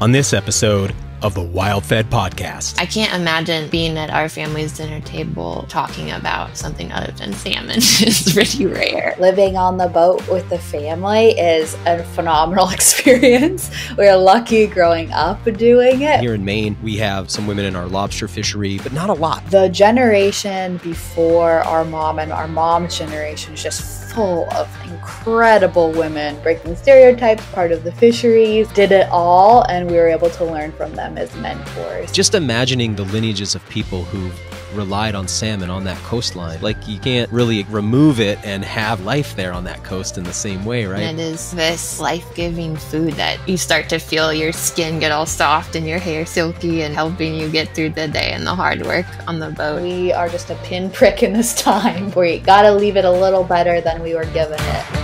on this episode of the Wild Fed podcast. I can't imagine being at our family's dinner table talking about something other than salmon. it's pretty rare. Living on the boat with the family is a phenomenal experience. We're lucky growing up doing it. Here in Maine, we have some women in our lobster fishery, but not a lot. The generation before our mom and our mom's generation is just full of incredible women breaking stereotypes, part of the fisheries, did it all, and we were able to learn from them as mentors. Just imagining the lineages of people who relied on salmon on that coastline. Like you can't really remove it and have life there on that coast in the same way, right? And it is this life-giving food that you start to feel your skin get all soft and your hair silky and helping you get through the day and the hard work on the boat. We are just a pinprick in this time. We gotta leave it a little better than we were given it.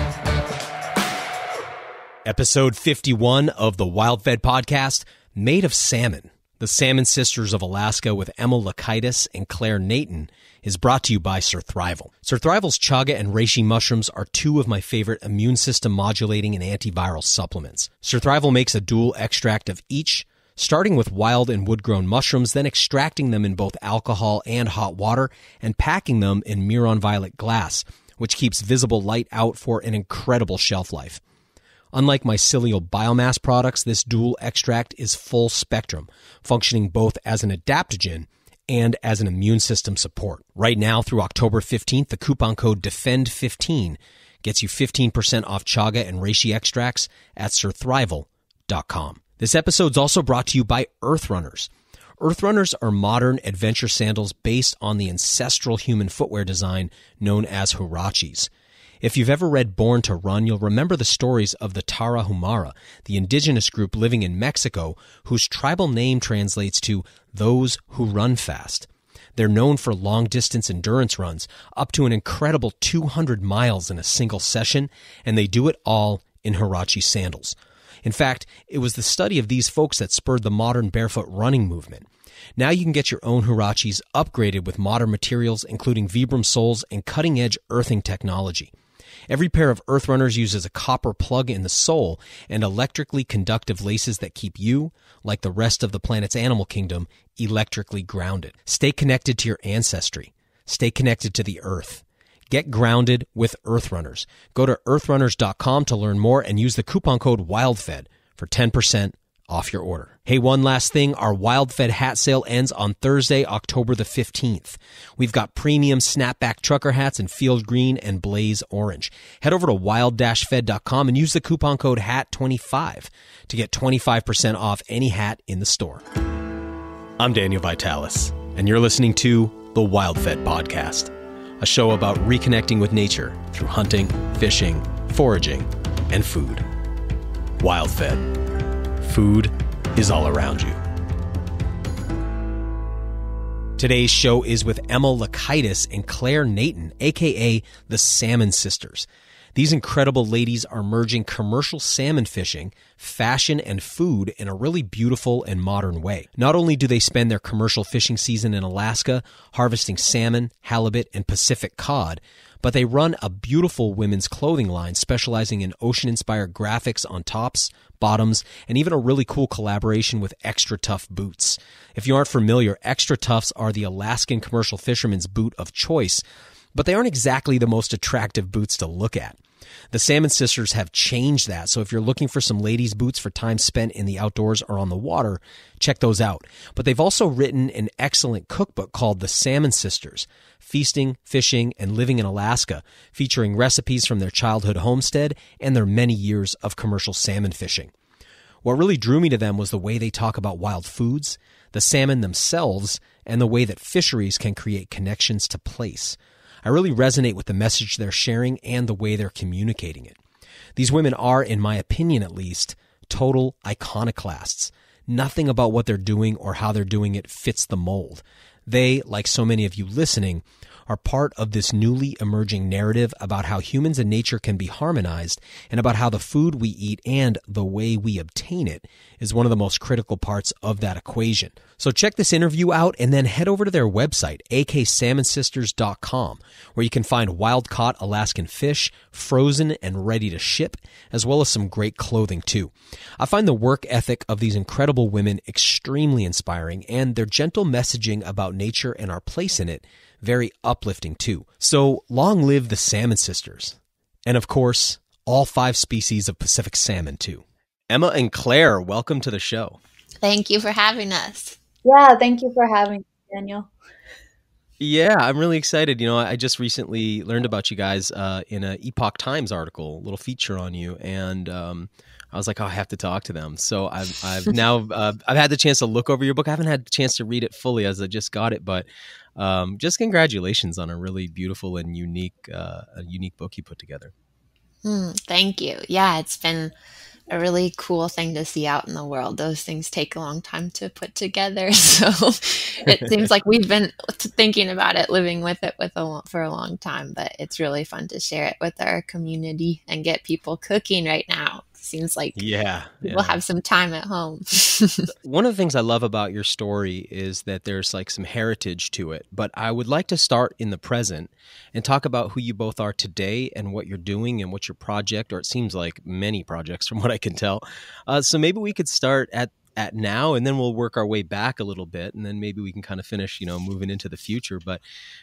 Episode 51 of the Wild Fed podcast, made of salmon. The Salmon Sisters of Alaska with Emma Laukitis and Claire Neaton is brought to you by Surthrival. Sir Thrival's chaga and reishi mushrooms are two of my favorite immune system modulating and antiviral supplements. Surthrival makes a dual extract of each, starting with wild and wood grown mushrooms, then extracting them in both alcohol and hot water and packing them in Miron violet glass, which keeps visible light out for an incredible shelf life. Unlike mycelial biomass products, this dual extract is full spectrum, functioning both as an adaptogen and as an immune system support. Right now through October 15th, the coupon code DEFEND15 gets you 15% off chaga and reishi extracts at surthrival.com. This episode's also brought to you by Earthrunners. Earthrunners are modern adventure sandals based on the ancestral human footwear design known as huaraches. If you've ever read Born to Run, you'll remember the stories of the Tarahumara, the indigenous group living in Mexico whose tribal name translates to those who run fast. They're known for long distance endurance runs, up to an incredible 200 miles in a single session, and they do it all in Huarache sandals. In fact, it was the study of these folks that spurred the modern barefoot running movement. Now you can get your own Huaraches upgraded with modern materials, including Vibram soles and cutting edge earthing technology. Every pair of Earth Runners uses a copper plug in the sole and electrically conductive laces that keep you, like the rest of the planet's animal kingdom, electrically grounded. Stay connected to your ancestry. Stay connected to the earth. Get grounded with Earth Runners. Go to earthrunners.com to learn more and use the coupon code WILDFED for 10% off your order. Hey, one last thing. Our Wild Fed hat sale ends on Thursday, October the 15th. We've got premium snapback trucker hats in field green and blaze orange. Head over to wild-fed.com and use the coupon code HAT25 to get 25% off any hat in the store. I'm Daniel Vitalis, and you're listening to the Wild Fed Podcast, a show about reconnecting with nature through hunting, fishing, foraging, and food. Wild Fed food is all around you. Today's show is with Emma Laukitis and Claire Neaton, aka the Salmon Sisters. These incredible ladies are merging commercial salmon fishing, fashion, and food in a really beautiful and modern way. Not only do they spend their commercial fishing season in Alaska harvesting salmon, halibut, and Pacific cod, but they run a beautiful women's clothing line specializing in ocean inspired graphics on tops, bottoms, and even a really cool collaboration with XTRATUF Boots. If you aren't familiar, XTRATUFs are the Alaskan commercial fisherman's boot of choice, but they aren't exactly the most attractive boots to look at. The Salmon Sisters have changed that. So if you're looking for some ladies' boots for time spent in the outdoors or on the water, check those out. But they've also written an excellent cookbook called The Salmon Sisters Feasting, Fishing, and Living in Alaska, featuring recipes from their childhood homestead and their many years of commercial salmon fishing. What really drew me to them was the way they talk about wild foods, the salmon themselves, and the way that fisheries can create connections to place. I really resonate with the message they're sharing and the way they're communicating it. These women are, in my opinion at least, total iconoclasts. Nothing about what they're doing or how they're doing it fits the mold. They, like so many of you listening, are part of this newly emerging narrative about how humans and nature can be harmonized and about how the food we eat and the way we obtain it is one of the most critical parts of that equation. So check this interview out and then head over to their website, aksalmonsisters.com, where you can find wild caught Alaskan fish, frozen and ready to ship, as well as some great clothing too. I find the work ethic of these incredible women extremely inspiring and their gentle messaging about nature and our place in it very uplifting too. So long live the Salmon Sisters. And of course, all five species of Pacific salmon too. Emma and Claire, welcome to the show. Thank you for having us. Yeah, thank you for having me, Daniel. Yeah, I'm really excited. You know, I just recently learned about you guys uh, in an Epoch Times article, a little feature on you, and um, I was like, oh, I have to talk to them. So I've, I've now uh, I've had the chance to look over your book. I haven't had the chance to read it fully as I just got it, but um, just congratulations on a really beautiful and unique uh, a unique book you put together. Mm, thank you. Yeah, it's been a really cool thing to see out in the world. Those things take a long time to put together. So it seems like we've been thinking about it, living with it with a, for a long time, but it's really fun to share it with our community and get people cooking right now seems like yeah, people yeah. have some time at home. One of the things I love about your story is that there's like some heritage to it, but I would like to start in the present and talk about who you both are today and what you're doing and what your project, or it seems like many projects from what I can tell. Uh, so maybe we could start at at now and then we'll work our way back a little bit and then maybe we can kind of finish you know moving into the future but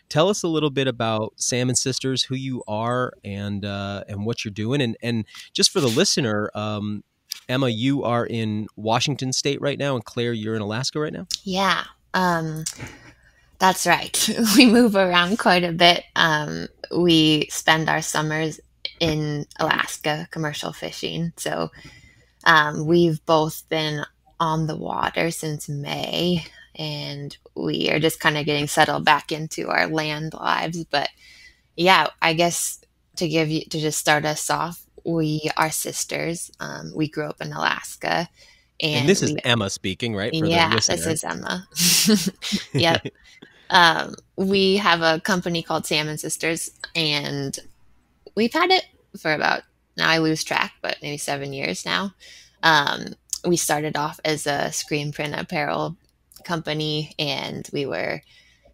tell us a little bit about salmon sisters who you are and uh, and what you're doing and and just for the listener um, emma you are in washington state right now and claire you're in alaska right now? Yeah um, that's right. We move around quite a bit. Um, we spend our summers in alaska commercial fishing so um, we've both been on the water since May, and we are just kind of getting settled back into our land lives. But yeah, I guess to give you to just start us off, we are sisters. Um, we grew up in Alaska. And, and this is Emma speaking, right? yeah, this is Emma. yep. um, we have a company called Salmon Sisters, and we've had it for about now I lose track, but maybe seven years now. Um, we started off as a screen print apparel company and we were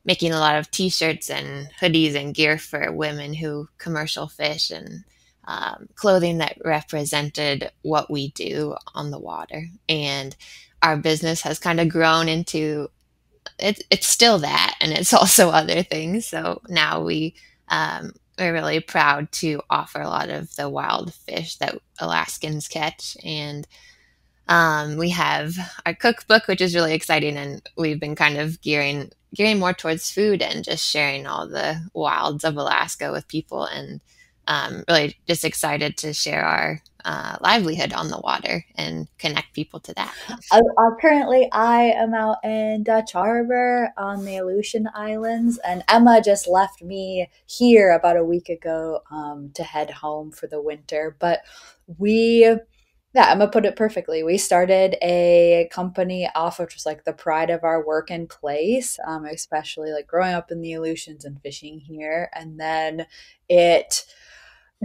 making a lot of t-shirts and hoodies and gear for women who commercial fish and um, clothing that represented what we do on the water. And our business has kind of grown into it, it's still that and it's also other things. So now we um, we're really proud to offer a lot of the wild fish that alaskans catch. And um, we have our cookbook, which is really exciting, and we've been kind of gearing gearing more towards food and just sharing all the wilds of Alaska with people, and um, really just excited to share our uh, livelihood on the water and connect people to that. Uh, uh, currently, I am out in Dutch Harbor on the Aleutian Islands, and Emma just left me here about a week ago um, to head home for the winter. But we yeah, Emma put it perfectly. We started a company off of just like the pride of our work and place, um, especially like growing up in the Aleutians and fishing here. And then it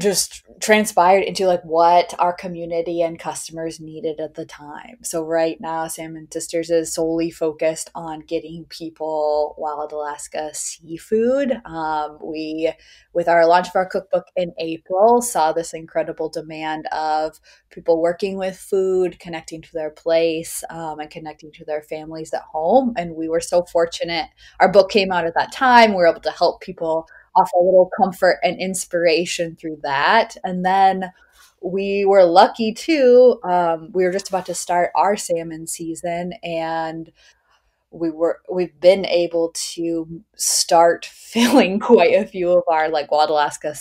just transpired into like what our community and customers needed at the time. So right now Salmon Sisters is solely focused on getting people wild Alaska seafood. Um, we with our launch of our cookbook in April saw this incredible demand of people working with food, connecting to their place, um, and connecting to their families at home. And we were so fortunate. Our book came out at that time. We were able to help people offer a little comfort and inspiration through that. And then we were lucky too. Um, we were just about to start our salmon season, and we were we've been able to start filling quite a few of our like wild Alaska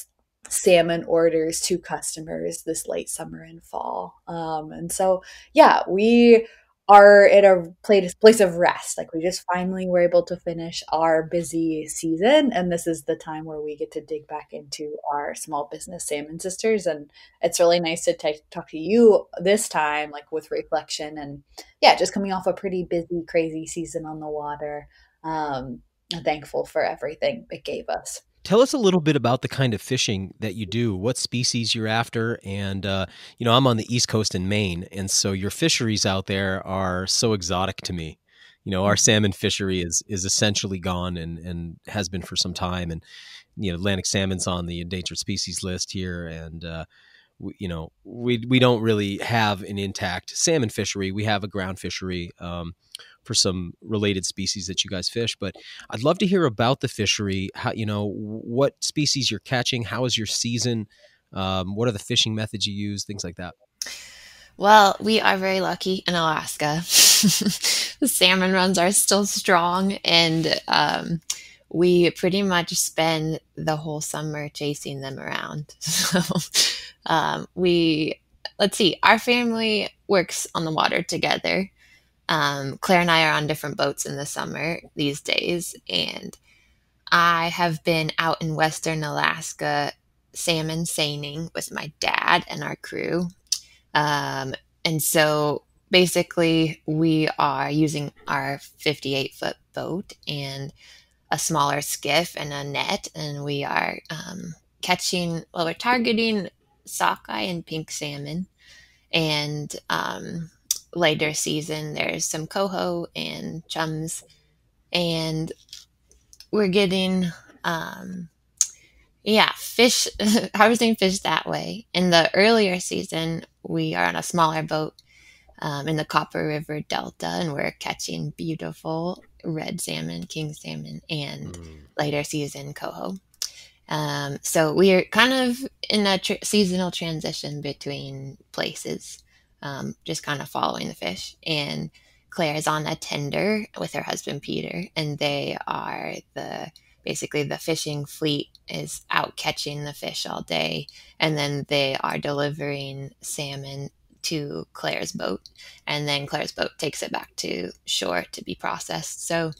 salmon orders to customers this late summer and fall. Um, and so, yeah, we are at a place place of rest. Like we just finally were able to finish our busy season, and this is the time where we get to dig back into our small business salmon sisters. And it's really nice to t- talk to you this time, like with reflection and yeah, just coming off a pretty busy, crazy season on the water. Um, thankful for everything it gave us. Tell us a little bit about the kind of fishing that you do, what species you're after. And, uh, you know, I'm on the East Coast in Maine, and so your fisheries out there are so exotic to me. You know, our mm-hmm. salmon fishery is is essentially gone and, and has been for some time. And, you know, Atlantic salmon's on the endangered species list here. And, uh, we, you know, we, we don't really have an intact salmon fishery. We have a ground fishery. Um, for some related species that you guys fish. But I'd love to hear about the fishery. How you know what species you're catching? How is your season? Um, what are the fishing methods you use? Things like that. Well, we are very lucky in Alaska. the salmon runs are still strong, and um, we pretty much spend the whole summer chasing them around. So um, we let's see, our family works on the water together. Um, Claire and I are on different boats in the summer these days, and I have been out in Western Alaska salmon seining with my dad and our crew. Um, and so basically, we are using our 58 foot boat and a smaller skiff and a net, and we are um, catching, well, we're targeting sockeye and pink salmon. And um, later season, there's some coho and chums, and we're getting, um, yeah, fish, harvesting fish that way. In the earlier season, we are on a smaller boat um, in the Copper River Delta, and we're catching beautiful red salmon, king salmon, and mm. later season coho. Um, so we are kind of in a tr- seasonal transition between places um, just kind of following the fish. And Claire is on a tender with her husband Peter, and they are the basically the fishing fleet is out catching the fish all day, and then they are delivering salmon to Claire's boat, and then Claire's boat takes it back to shore to be processed. So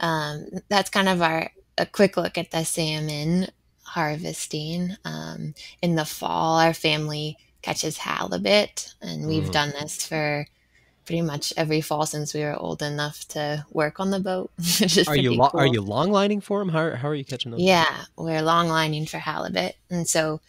um, that's kind of our a quick look at the salmon harvesting. Um, in the fall, our family catches halibut, and we've mm. done this for pretty much every fall since we were old enough to work on the boat. are you lo- cool. are you long lining for them? How how are you catching them? Yeah, we're long lining for halibut, and so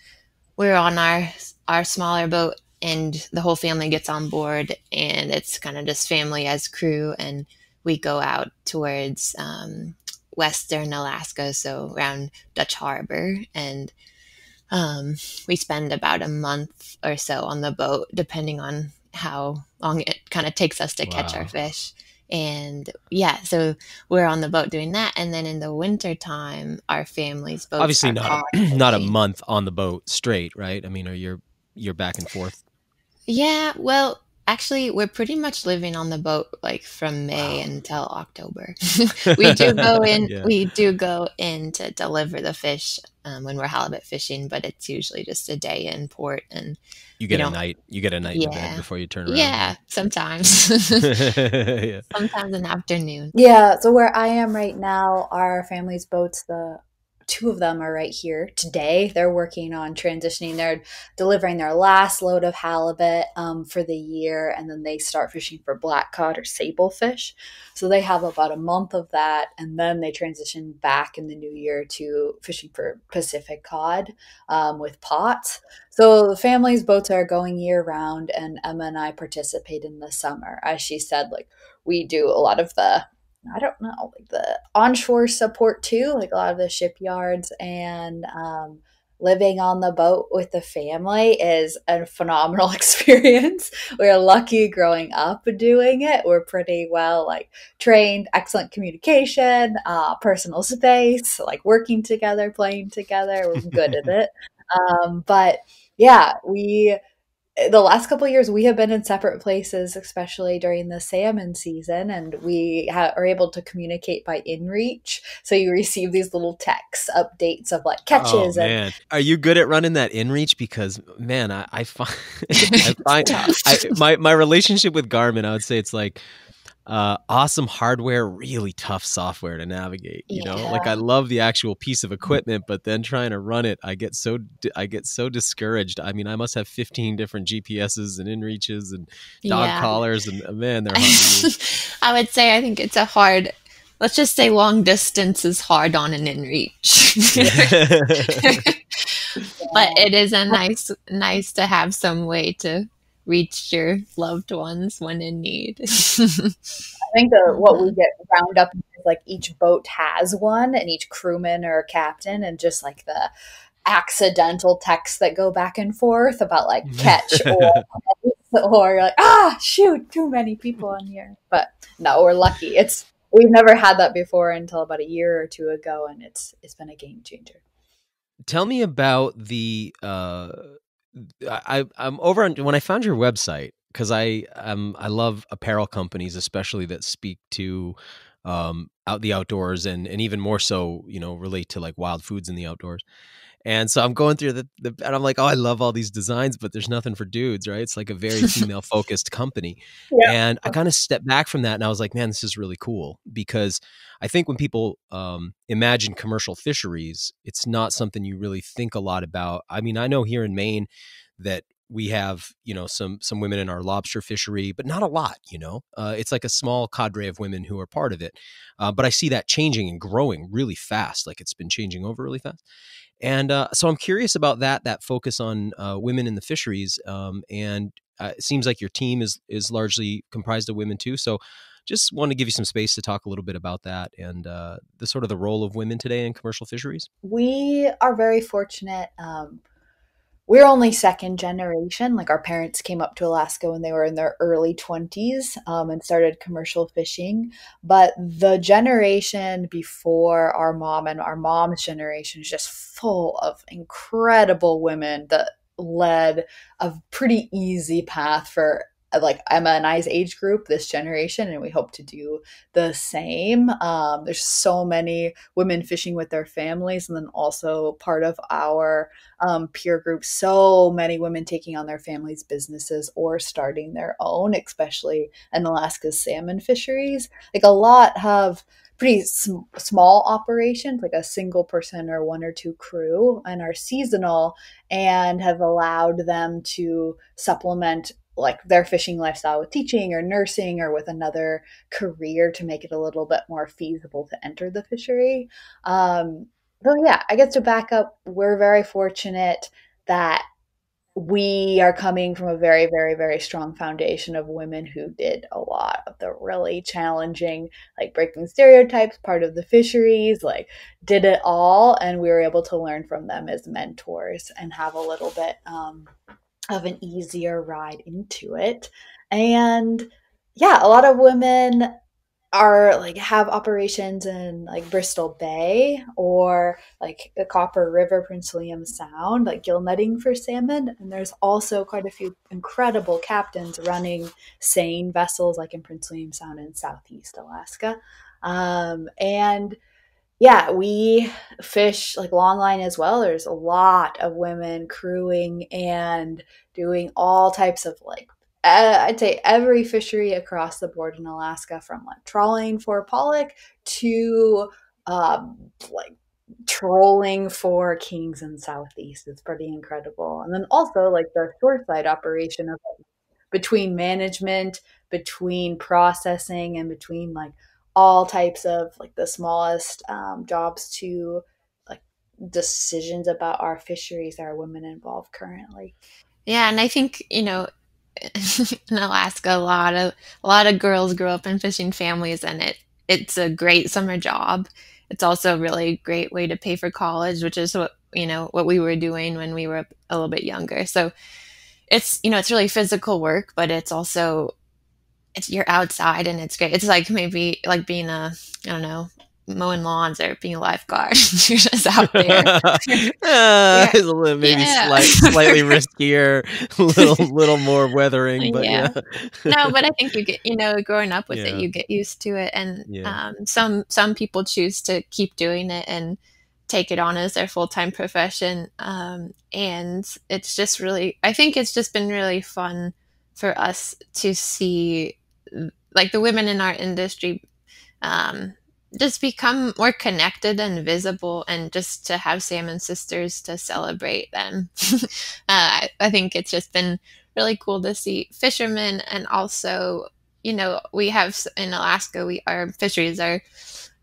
we're on our our smaller boat, and the whole family gets on board, and it's kind of just family as crew, and we go out towards um, western Alaska, so around Dutch Harbor, and um, we spend about a month or so on the boat, depending on how long it kind of takes us to wow. catch our fish. And yeah, so we're on the boat doing that, and then in the winter time, our family's boat. Obviously, not not a month on the boat straight, right? I mean, are you you're back and forth? Yeah, well, actually we're pretty much living on the boat like from may wow. until october we do go in yeah. we do go in to deliver the fish um, when we're halibut fishing but it's usually just a day in port and you get a night you get a night yeah. in bed before you turn around yeah sometimes yeah. sometimes an afternoon yeah so where i am right now our family's boats the two of them are right here today. They're working on transitioning. They're delivering their last load of halibut um, for the year, and then they start fishing for black cod or sablefish. So they have about a month of that, and then they transition back in the new year to fishing for Pacific cod um, with pots. So the family's boats are going year round, and Emma and I participate in the summer. As she said, like we do a lot of the I don't know, like the onshore support too, like a lot of the shipyards and um, living on the boat with the family is a phenomenal experience. We're lucky growing up doing it. We're pretty well like trained, excellent communication, uh, personal space, like working together, playing together. We're good at it. Um, but yeah, we the last couple years we have been in separate places especially during the salmon season and we ha- are able to communicate by inreach so you receive these little text updates of like oh, catches oh, man. and are you good at running that inreach because man i, I find, I find I, my, my relationship with garmin i would say it's like uh, awesome hardware, really tough software to navigate. You yeah. know, like I love the actual piece of equipment, but then trying to run it, I get so I get so discouraged. I mean, I must have 15 different GPSs and inReaches and dog yeah. collars, and uh, man, they're I would say I think it's a hard let's just say long distance is hard on an inReach. but it is a nice nice to have some way to reach your loved ones when in need. I think the, what we get round up is like each boat has one and each crewman or captain and just like the accidental texts that go back and forth about like catch or or like ah shoot too many people on here. But no we're lucky. It's we've never had that before until about a year or two ago and it's it's been a game changer. Tell me about the uh i i'm over on when i found your website because i um i love apparel companies especially that speak to um out the outdoors and and even more so you know relate to like wild foods in the outdoors and so I'm going through the, the, and I'm like, oh, I love all these designs, but there's nothing for dudes, right? It's like a very female focused company. Yeah. And I kind of stepped back from that and I was like, man, this is really cool because I think when people um, imagine commercial fisheries, it's not something you really think a lot about. I mean, I know here in Maine that we have you know some some women in our lobster fishery but not a lot you know uh, it's like a small cadre of women who are part of it uh, but i see that changing and growing really fast like it's been changing over really fast and uh, so I'm curious about that that focus on uh, women in the fisheries. Um, and uh, it seems like your team is is largely comprised of women too. So just want to give you some space to talk a little bit about that and uh, the sort of the role of women today in commercial fisheries. We are very fortunate. Um, we're only second generation. Like our parents came up to Alaska when they were in their early 20s um, and started commercial fishing. But the generation before our mom and our mom's generation is just full of incredible women that led a pretty easy path for like Emma and I's age group, this generation, and we hope to do the same. Um, there's so many women fishing with their families, and then also part of our um, peer group, so many women taking on their families' businesses or starting their own, especially in Alaska's salmon fisheries. Like a lot have pretty sm- small operations, like a single person or one or two crew, and are seasonal and have allowed them to supplement like their fishing lifestyle with teaching or nursing or with another career to make it a little bit more feasible to enter the fishery. Um, so yeah, I guess to back up, we're very fortunate that we are coming from a very, very, very strong foundation of women who did a lot of the really challenging, like breaking stereotypes, part of the fisheries, like did it all. And we were able to learn from them as mentors and have a little bit um, of an easier ride into it. And yeah, a lot of women are like have operations in like Bristol Bay or like the Copper River, Prince William Sound, like gill netting for salmon. And there's also quite a few incredible captains running seine vessels like in Prince William Sound in Southeast Alaska. Um, and yeah, we fish like longline as well. There's a lot of women crewing and doing all types of like I'd say every fishery across the board in Alaska, from like trawling for pollock to um, like trolling for kings and southeast. It's pretty incredible. And then also like the shoreside operation of between management, between processing, and between like all types of like the smallest um, jobs to like decisions about our fisheries are women involved currently. Yeah and i think you know in alaska a lot of a lot of girls grow up in fishing families and it it's a great summer job. It's also a really great way to pay for college which is what you know what we were doing when we were a little bit younger. So it's you know it's really physical work but it's also it's you're outside and it's great. It's like maybe like being a I don't know mowing lawns or being a lifeguard. you're just out there. uh, yeah. little, maybe yeah. slight, slightly riskier, little little more weathering, but yeah. yeah. no, but I think you get you know growing up with it, you get used to it, and um, some some people choose to keep doing it and take it on as their full time profession, um, and it's just really I think it's just been really fun for us to see like the women in our industry um, just become more connected and visible and just to have salmon sisters to celebrate them uh, i think it's just been really cool to see fishermen and also you know we have in alaska we our fisheries are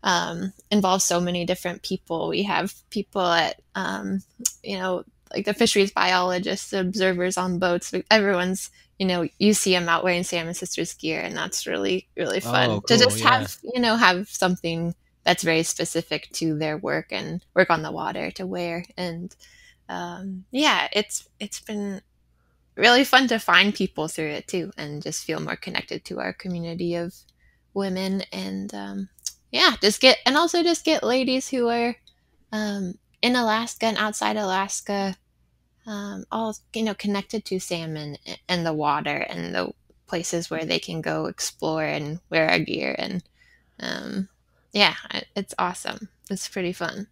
um, so many different people. We have people at, um, you know, like the fisheries biologists, observers on boats. Everyone's, you know, you see them out wearing Salmon Sisters gear, and that's really, really fun Oh, to just yeah. have, you know, have something that's very specific to their work and work on the water to wear. And um, yeah, it's it's been really fun to find people through it too, and just feel more connected to our community of women and um, yeah, just get and also just get ladies who are um, in Alaska and outside Alaska, um, all you know, connected to salmon and the water and the places where they can go explore and wear our gear and um, yeah, it's awesome. It's pretty fun.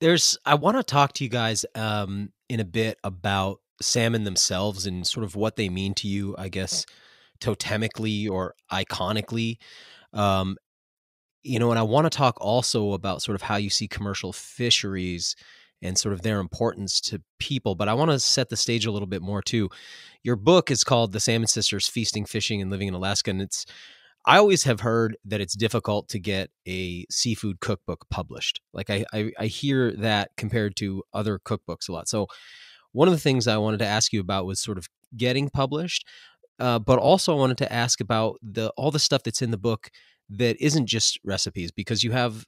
there's i want to talk to you guys um in a bit about salmon themselves and sort of what they mean to you i guess totemically or iconically um you know and i want to talk also about sort of how you see commercial fisheries and sort of their importance to people but i want to set the stage a little bit more too your book is called the salmon sisters feasting fishing and living in alaska and it's I always have heard that it's difficult to get a seafood cookbook published. Like I, I, I hear that compared to other cookbooks a lot. So one of the things I wanted to ask you about was sort of getting published, uh, but also I wanted to ask about the all the stuff that's in the book that isn't just recipes because you have.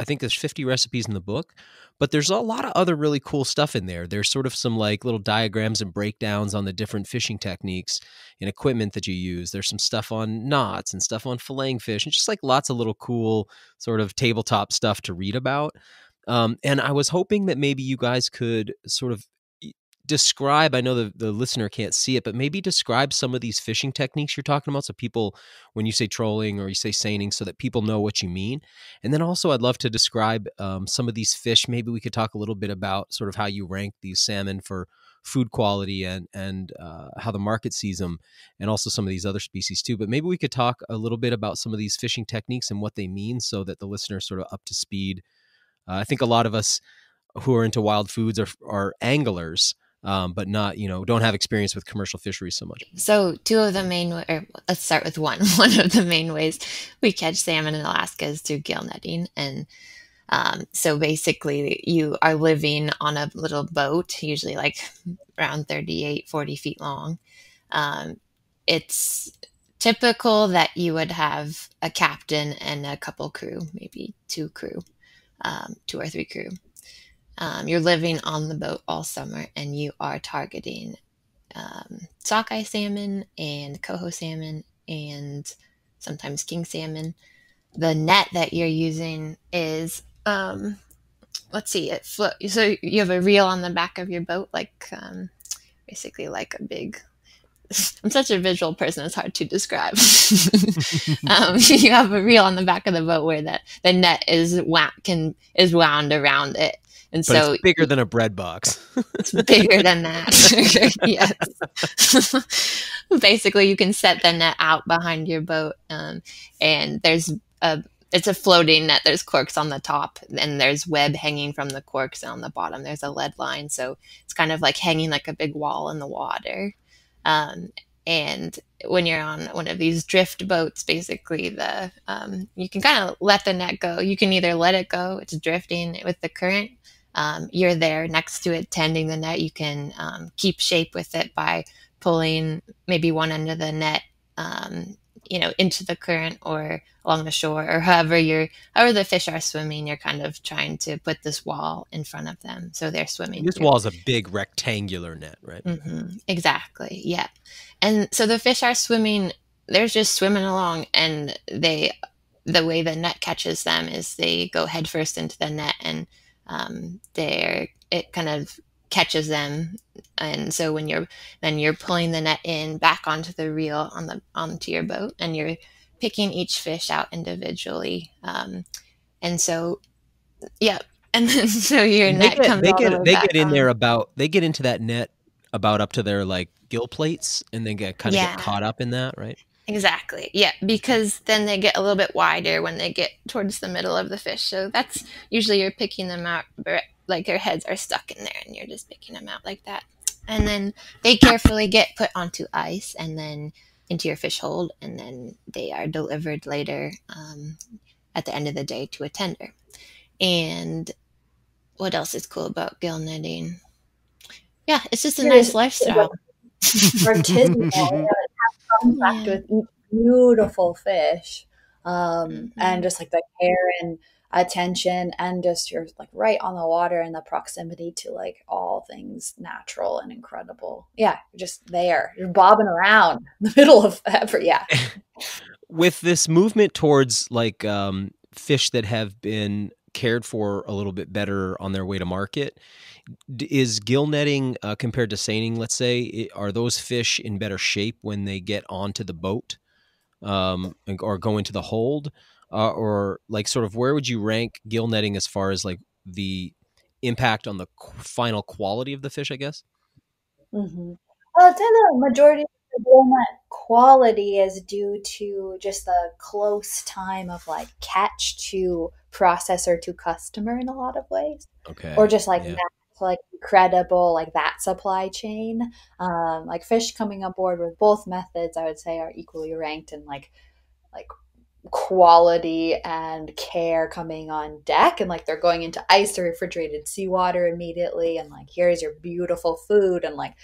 I think there's 50 recipes in the book, but there's a lot of other really cool stuff in there. There's sort of some like little diagrams and breakdowns on the different fishing techniques and equipment that you use. There's some stuff on knots and stuff on filleting fish, and just like lots of little cool sort of tabletop stuff to read about. Um, and I was hoping that maybe you guys could sort of describe. I know the the listener can't see it, but maybe describe some of these fishing techniques you're talking about, so people, when you say trolling or you say seining, so that people know what you mean. And then also, I'd love to describe um, some of these fish. Maybe we could talk a little bit about sort of how you rank these salmon for food quality and and uh, how the market sees them, and also some of these other species too. But maybe we could talk a little bit about some of these fishing techniques and what they mean, so that the listener's sort of up to speed. Uh, I think a lot of us who are into wild foods are are anglers, um, but not you know don't have experience with commercial fisheries so much. So, two of the main, or let's start with one. One of the main ways we catch salmon in Alaska is through gill netting. And um, so, basically, you are living on a little boat, usually like around 38, 40 feet long. Um, it's typical that you would have a captain and a couple crew, maybe two crew, um, two or three crew. Um, you're living on the boat all summer and you are targeting um, sockeye salmon and coho salmon and sometimes king salmon. The net that you're using is, um, let's see, it flo- so you have a reel on the back of your boat, like um, basically like a big. I'm such a visual person; it's hard to describe. um, you have a reel on the back of the boat where the, the net is wound, can is wound around it, and But so it's bigger than a bread box. it's bigger than that. yes. Basically, you can set the net out behind your boat, um, and there's a it's a floating net. There's corks on the top, and there's web hanging from the corks, on the bottom there's a lead line. So it's kind of like hanging like a big wall in the water. Um, and when you're on one of these drift boats, basically the um, you can kind of let the net go. You can either let it go; it's drifting with the current, um, you're there next to it tending the net. You can um, keep shape with it by pulling maybe one end of the net, um, you know, into the current or along the shore, or however you're, however the fish are swimming. You're kind of trying to put this wall in front of them, so they're swimming. this wall is a big rectangular net, right? hmm Exactly. Yeah. And so the fish are swimming, they're just swimming along and they, the way the net catches them is they go headfirst into the net and um, they're, it kind of catches them. And so when you're, then you're pulling the net in back onto the reel on the, onto your boat and you're picking each fish out individually. Um, and so, yeah. And then so your And they net get, comes they the get, way they get in on. there about they get into that net about up to their like gill plates and then get kind of Yeah. get caught up in that, right? Exactly. Yeah, because then they get a little bit wider when they get towards the middle of the fish. So that's usually you're picking them out, like their heads are stuck in there, and you're just picking them out like that. And then they carefully get put onto ice, and then into your fish hold, and then they are delivered later. Um, at the end of the day to a tender. And what else is cool about gill netting? Yeah, it's just a nice lifestyle. Artisanal, contact Yeah. with beautiful fish, um, Mhm. and just like the care and attention, and just you're like right on the water and the proximity to like all things natural and incredible. Yeah, just there. You're bobbing around in the middle of every yeah. with this movement towards like um, fish that have been cared for a little bit better on their way to market is gill netting uh, compared to seining let's say are those fish in better shape when they get onto the boat um, or go into the hold uh, or like sort of where would you rank gill netting as far as like the impact on the final quality of the fish i guess Mm-hmm. Well, I'd say the majority of the donut quality is due to just the close time of like catch to processor to customer in a lot of ways, okay or just like yeah. Like incredible like that supply chain. Um, like fish coming aboard with both methods, I would say are equally ranked in like like quality and care coming on deck. And like they're going into ice or refrigerated seawater immediately. And like here's your beautiful food. And like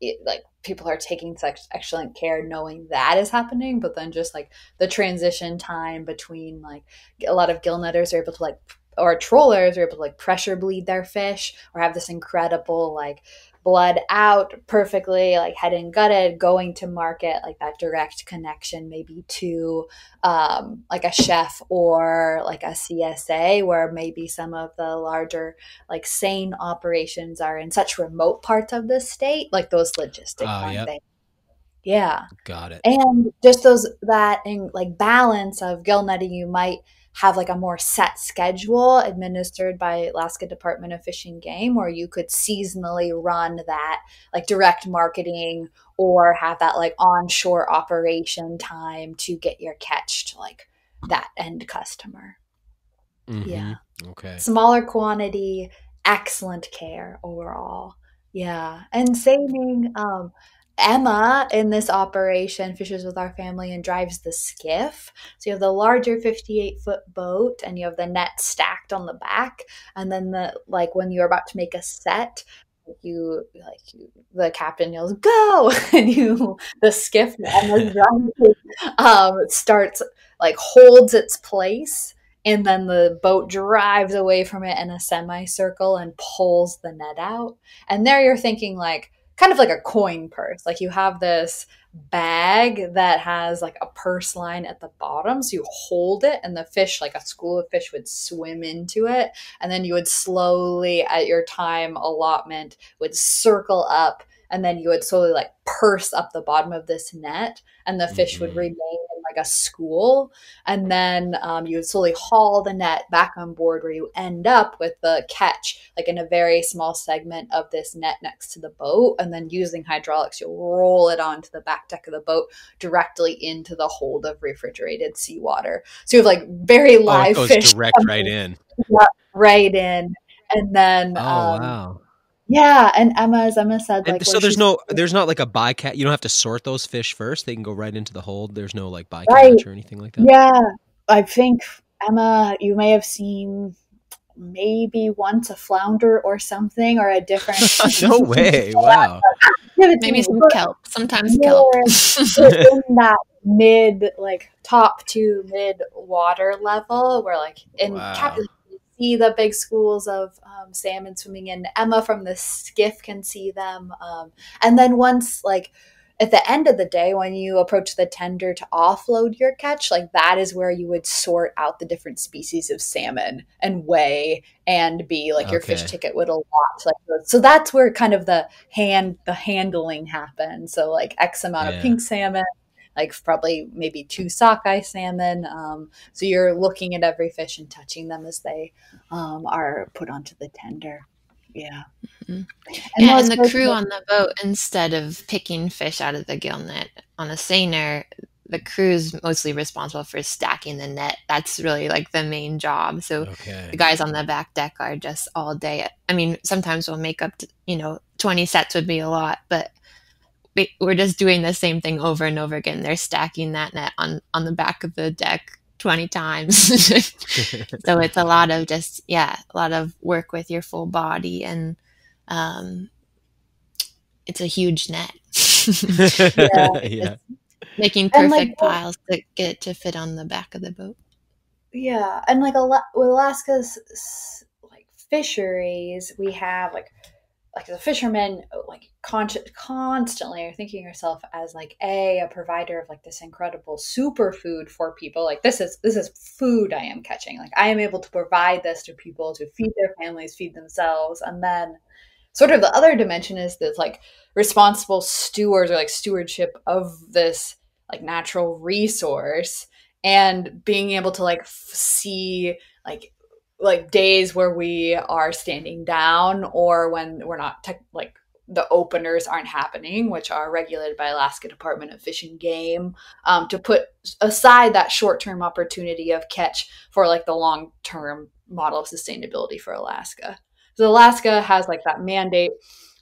it, like people are taking such excellent care knowing that is happening. But then just like the transition time between like a lot of gill netters are able to like or trollers are able to like pressure bleed their fish or have this incredible like blood out perfectly like head and gutted going to market like that direct connection maybe to um, like a chef or like a csa where maybe some of the larger like seine operations are in such remote parts of the state like those logistics Ah, aren't yep. they yeah. Got it. And just those that in like balance of gill netting you might have like a more set schedule administered by Alaska Department of Fish and Game where you could seasonally run that like direct marketing or have that like onshore operation time to get your catch to like that end customer. Yeah. Mhm. okay Smaller quantity, excellent care overall. Yeah. And seining um Emma in this operation fishes with our family and drives the skiff. So you have the larger 58 foot boat and you have the net stacked on the back. And then the like when you're about to make a set, you like you, the captain yells go and you the skiff Emma's um starts like holds its place and then the boat drives away from it in a semicircle and pulls the net out. And there you're thinking like kind of like a coin purse. Like you have this bag that has like a purse line at the bottom. So you hold it and the fish, like a school of fish, would swim into it. And then you would slowly, at your time allotment, would circle up and then you would slowly like purse up the bottom of this net and the fish would Mhm. remain a school and then um, you would slowly haul the net back on board where you end up with the catch like in a very small segment of this net next to the boat and then using hydraulics you'll roll it onto the back deck of the boat directly into the hold of refrigerated seawater. So you have like very oh, it live goes fish direct coming right in right in. And then oh um, wow yeah and emma as emma said And like so there's no there's not like a bycatch. You don't have to sort those fish first. They can go right into the hold. There's no like bycatch Right. or anything like that. Yeah, I think Emma, you may have seen maybe once a flounder or something or a different. no way! Wow. Maybe some But kelp. Sometimes kelp. in that mid, like top to mid water level, where like in Wow. Captain you see the big schools of um, salmon swimming in. Emma from the skiff can see them, um, and then once like at the end of the day when you approach the tender to offload your catch like that is where you would sort out the different species of salmon and weigh and be like your fish ticket would allot like those. so that's where kind of the hand the handling happens so like x amount Yeah. of pink salmon like probably maybe two sockeye salmon um, so you're looking at every fish and touching them as they um, are put onto the tender yeah Mhm. and yeah, and the crew will- on the boat, instead of picking fish out of the gill net on a seiner, the crew's mostly responsible for stacking the net. That's really like the main job. So Okay. the guys on the back deck are just all day. I mean, sometimes we'll make up, to, you know, 20 sets would be a lot, but we- we're just doing the same thing over and over again. They're stacking that net on, on the back of the deck 20 times. so it's a lot of just, yeah, a lot of work with your full body and um, it's a huge net. yeah. yeah. Making perfect like, piles to get to fit on the back of the boat. Yeah. And like a lot with Alaska's like fisheries, we have like like as a fisherman, like con- constantly thinking yourself as like a a provider of like this incredible superfood for people. Like this is this is food I am catching. Like I am able to provide this to people to feed their families, feed themselves, and then sort of the other dimension is this like responsible stewards or like stewardship of this like natural resource and being able to like f- see like like days where we are standing down or when we're not tech, like the openers aren't happening, which are regulated by Alaska Department of Fish and Game, um, to put aside that short term opportunity of catch for like the long term model of sustainability for Alaska. So Alaska has like that mandate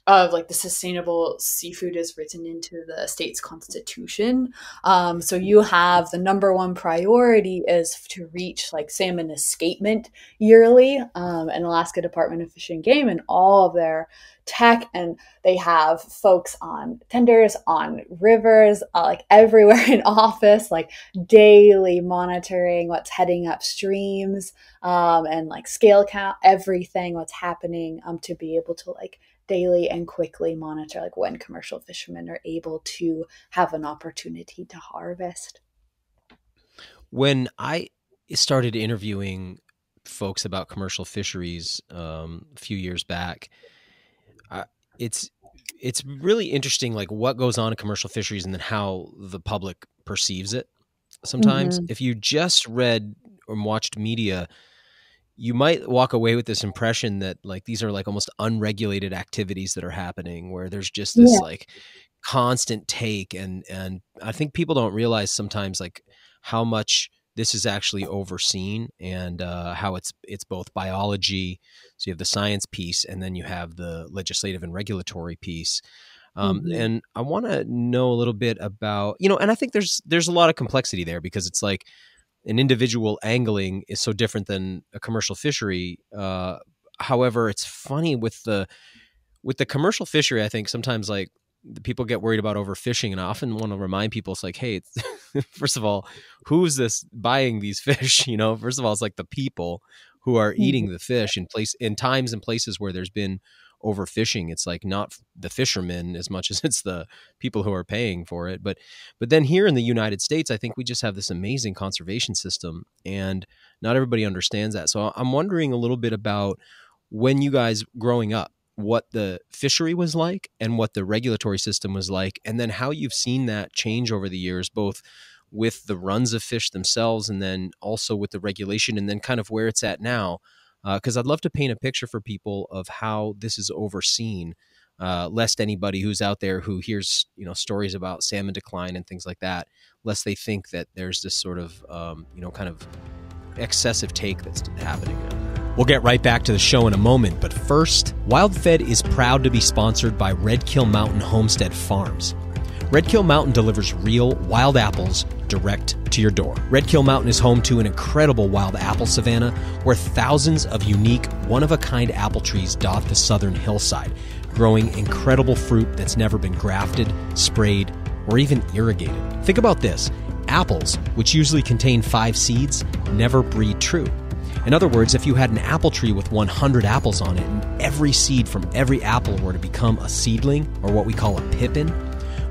of like the sustainable seafood is written into the state's constitution. Um, so you have the number one priority is to reach like salmon escapement yearly, um, and Alaska Department of Fish and Game and all of their tech and they have folks on tenders on rivers uh, like everywhere in office like daily monitoring what's heading up streams um, and like scale count everything what's happening um, to be able to like daily and quickly monitor like when commercial fishermen are able to have an opportunity to harvest. When I started interviewing folks about commercial fisheries um, a few years back, it's it's really interesting like what goes on in commercial fisheries and then how the public perceives it sometimes mm-hmm. if you just read or watched media you might walk away with this impression that like these are like almost unregulated activities that are happening where there's just this yeah. like constant take and and I think people don't realize sometimes like how much this is actually overseen and uh, how it's it's both biology so you have the science piece and then you have the legislative and regulatory piece um, mm-hmm. and I want to know a little bit about you know and I think there's there's a lot of complexity there because it's like an individual angling is so different than a commercial fishery. Uh, however, it's funny with the with the commercial fishery. I think sometimes like people get worried about overfishing, and I often want to remind people it's like, hey, it's, first of all, who's this buying these fish? You know, first of all, it's like the people who are eating mm-hmm. the fish in place in times and places where there's been overfishing it's like not the fishermen as much as it's the people who are paying for it but but then here in the united states i think we just have this amazing conservation system and not everybody understands that so i'm wondering a little bit about when you guys growing up what the fishery was like and what the regulatory system was like and then how you've seen that change over the years both with the runs of fish themselves and then also with the regulation and then kind of where it's at now because uh, I'd love to paint a picture for people of how this is overseen, uh, lest anybody who's out there who hears you know stories about salmon decline and things like that, lest they think that there's this sort of um, you know kind of excessive take that's happening. We'll get right back to the show in a moment, but first, WildFed is proud to be sponsored by Redkill Mountain Homestead Farms. Redkill Mountain delivers real wild apples direct to your door. Redkill Mountain is home to an incredible wild apple savanna where thousands of unique, one of a kind apple trees dot the southern hillside, growing incredible fruit that's never been grafted, sprayed, or even irrigated. Think about this apples, which usually contain five seeds, never breed true. In other words, if you had an apple tree with 100 apples on it and every seed from every apple were to become a seedling, or what we call a pippin,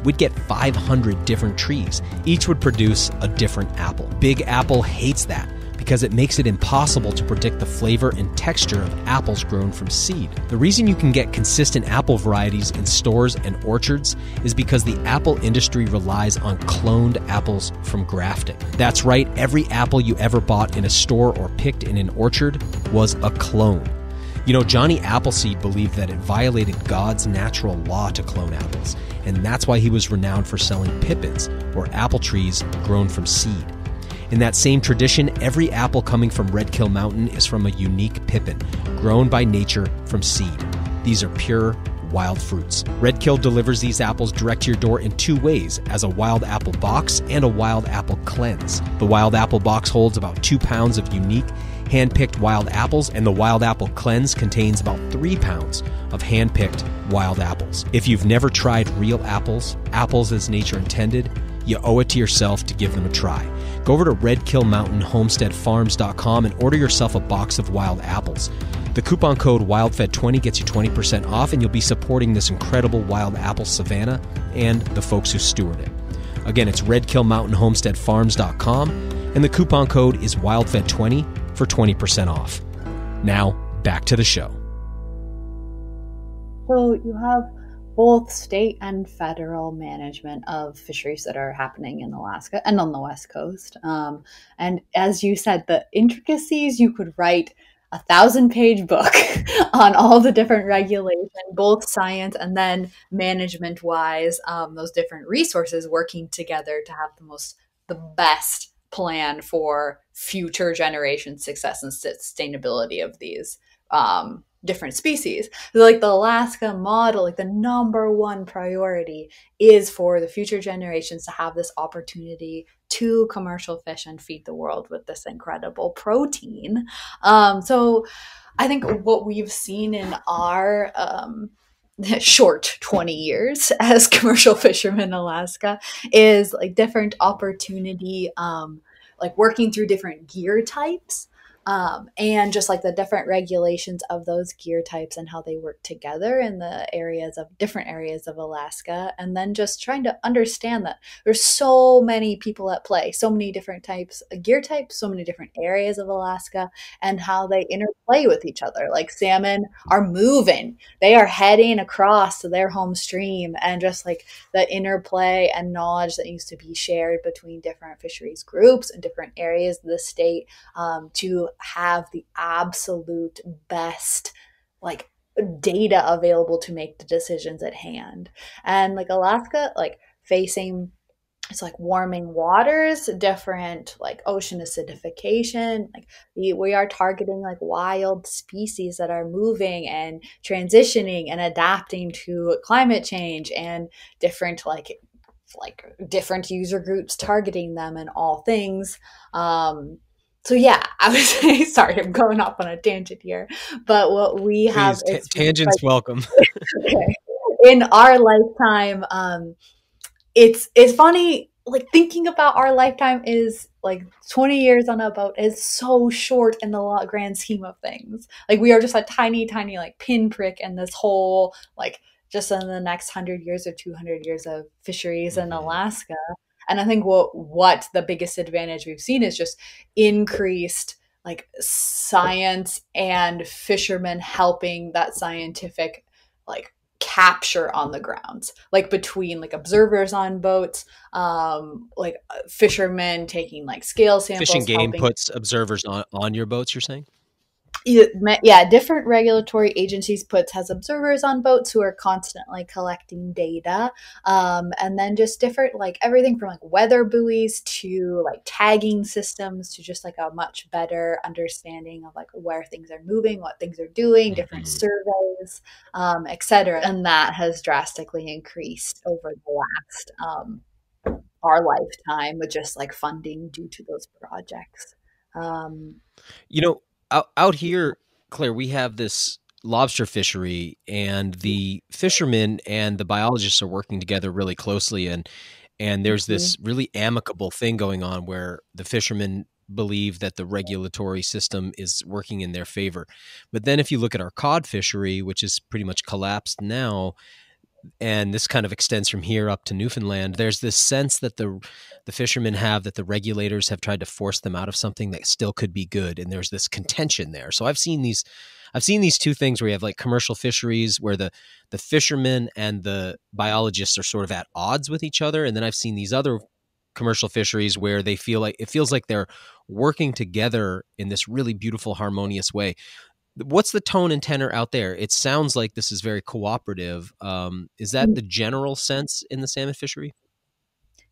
we'd get 500 different trees. Each would produce a different apple. Big Apple hates that because it makes it impossible to predict the flavor and texture of apples grown from seed. The reason you can get consistent apple varieties in stores and orchards is because the apple industry relies on cloned apples from grafting. That's right, every apple you ever bought in a store or picked in an orchard was a clone. You know, Johnny Appleseed believed that it violated God's natural law to clone apples, and that's why he was renowned for selling pippins, or apple trees grown from seed. In that same tradition, every apple coming from Redkill Mountain is from a unique pippin, grown by nature from seed. These are pure, wild fruits. Red Kill delivers these apples direct to your door in two ways as a wild apple box and a wild apple cleanse. The wild apple box holds about two pounds of unique hand-picked wild apples, and the Wild Apple Cleanse contains about three pounds of hand-picked wild apples. If you've never tried real apples, apples as nature intended, you owe it to yourself to give them a try. Go over to redkillmountainhomesteadfarms.com and order yourself a box of wild apples. The coupon code WILDFED20 gets you 20% off, and you'll be supporting this incredible wild apple savanna and the folks who steward it. Again, it's redkillmountainhomesteadfarms.com, and the coupon code is WILDFED20 for 20% off. Now, back to the show. So you have both state and federal management of fisheries that are happening in Alaska and on the West Coast. Um, and as you said, the intricacies you could write a thousand page book on all the different regulation, both science and then management wise, um, those different resources working together to have the most, the best plan for future generation success and sustainability of these um, different species. So like the Alaska model, like the number one priority is for the future generations to have this opportunity to commercial fish and feed the world with this incredible protein. Um, so I think what we've seen in our um, short 20 years as commercial fishermen in Alaska is like different opportunity um like working through different gear types um, and just like the different regulations of those gear types and how they work together in the areas of different areas of Alaska, and then just trying to understand that there's so many people at play, so many different types of gear types, so many different areas of Alaska, and how they interplay with each other. Like salmon are moving, they are heading across to their home stream, and just like the interplay and knowledge that needs to be shared between different fisheries groups and different areas of the state um, to have the absolute best like data available to make the decisions at hand. And like Alaska, like facing it's like warming waters, different like ocean acidification. Like we, are targeting like wild species that are moving and transitioning and adapting to climate change and different like like different user groups targeting them and all things. Um, so yeah, I was saying, sorry, I'm going off on a tangent here, but what we Please, have t- tangents like, welcome. okay. In our lifetime, um, it's it's funny. Like thinking about our lifetime is like 20 years on a boat is so short in the grand scheme of things. Like we are just a tiny, tiny like pinprick in this whole like just in the next hundred years or 200 years of fisheries mm-hmm. in Alaska. And I think what what the biggest advantage we've seen is just increased like science and fishermen helping that scientific like capture on the grounds like between like observers on boats um like fishermen taking like scale samples fishing game helping. puts observers on on your boats you're saying yeah different regulatory agencies puts has observers on boats who are constantly collecting data um, and then just different like everything from like weather buoys to like tagging systems to just like a much better understanding of like where things are moving what things are doing different mm-hmm. surveys um, etc and that has drastically increased over the last um, our lifetime with just like funding due to those projects um, you know out, out here, Claire, we have this lobster fishery, and the fishermen and the biologists are working together really closely, and and there's mm-hmm. this really amicable thing going on where the fishermen believe that the regulatory system is working in their favor. But then if you look at our cod fishery, which is pretty much collapsed now, and this kind of extends from here up to Newfoundland. There's this sense that the the fishermen have that the regulators have tried to force them out of something that still could be good, and there's this contention there. So I've seen these, I've seen these two things where you have like commercial fisheries where the the fishermen and the biologists are sort of at odds with each other, and then I've seen these other commercial fisheries where they feel like it feels like they're working together in this really beautiful harmonious way what's the tone and tenor out there? It sounds like this is very cooperative. Um, is that mm. the general sense in the salmon fishery?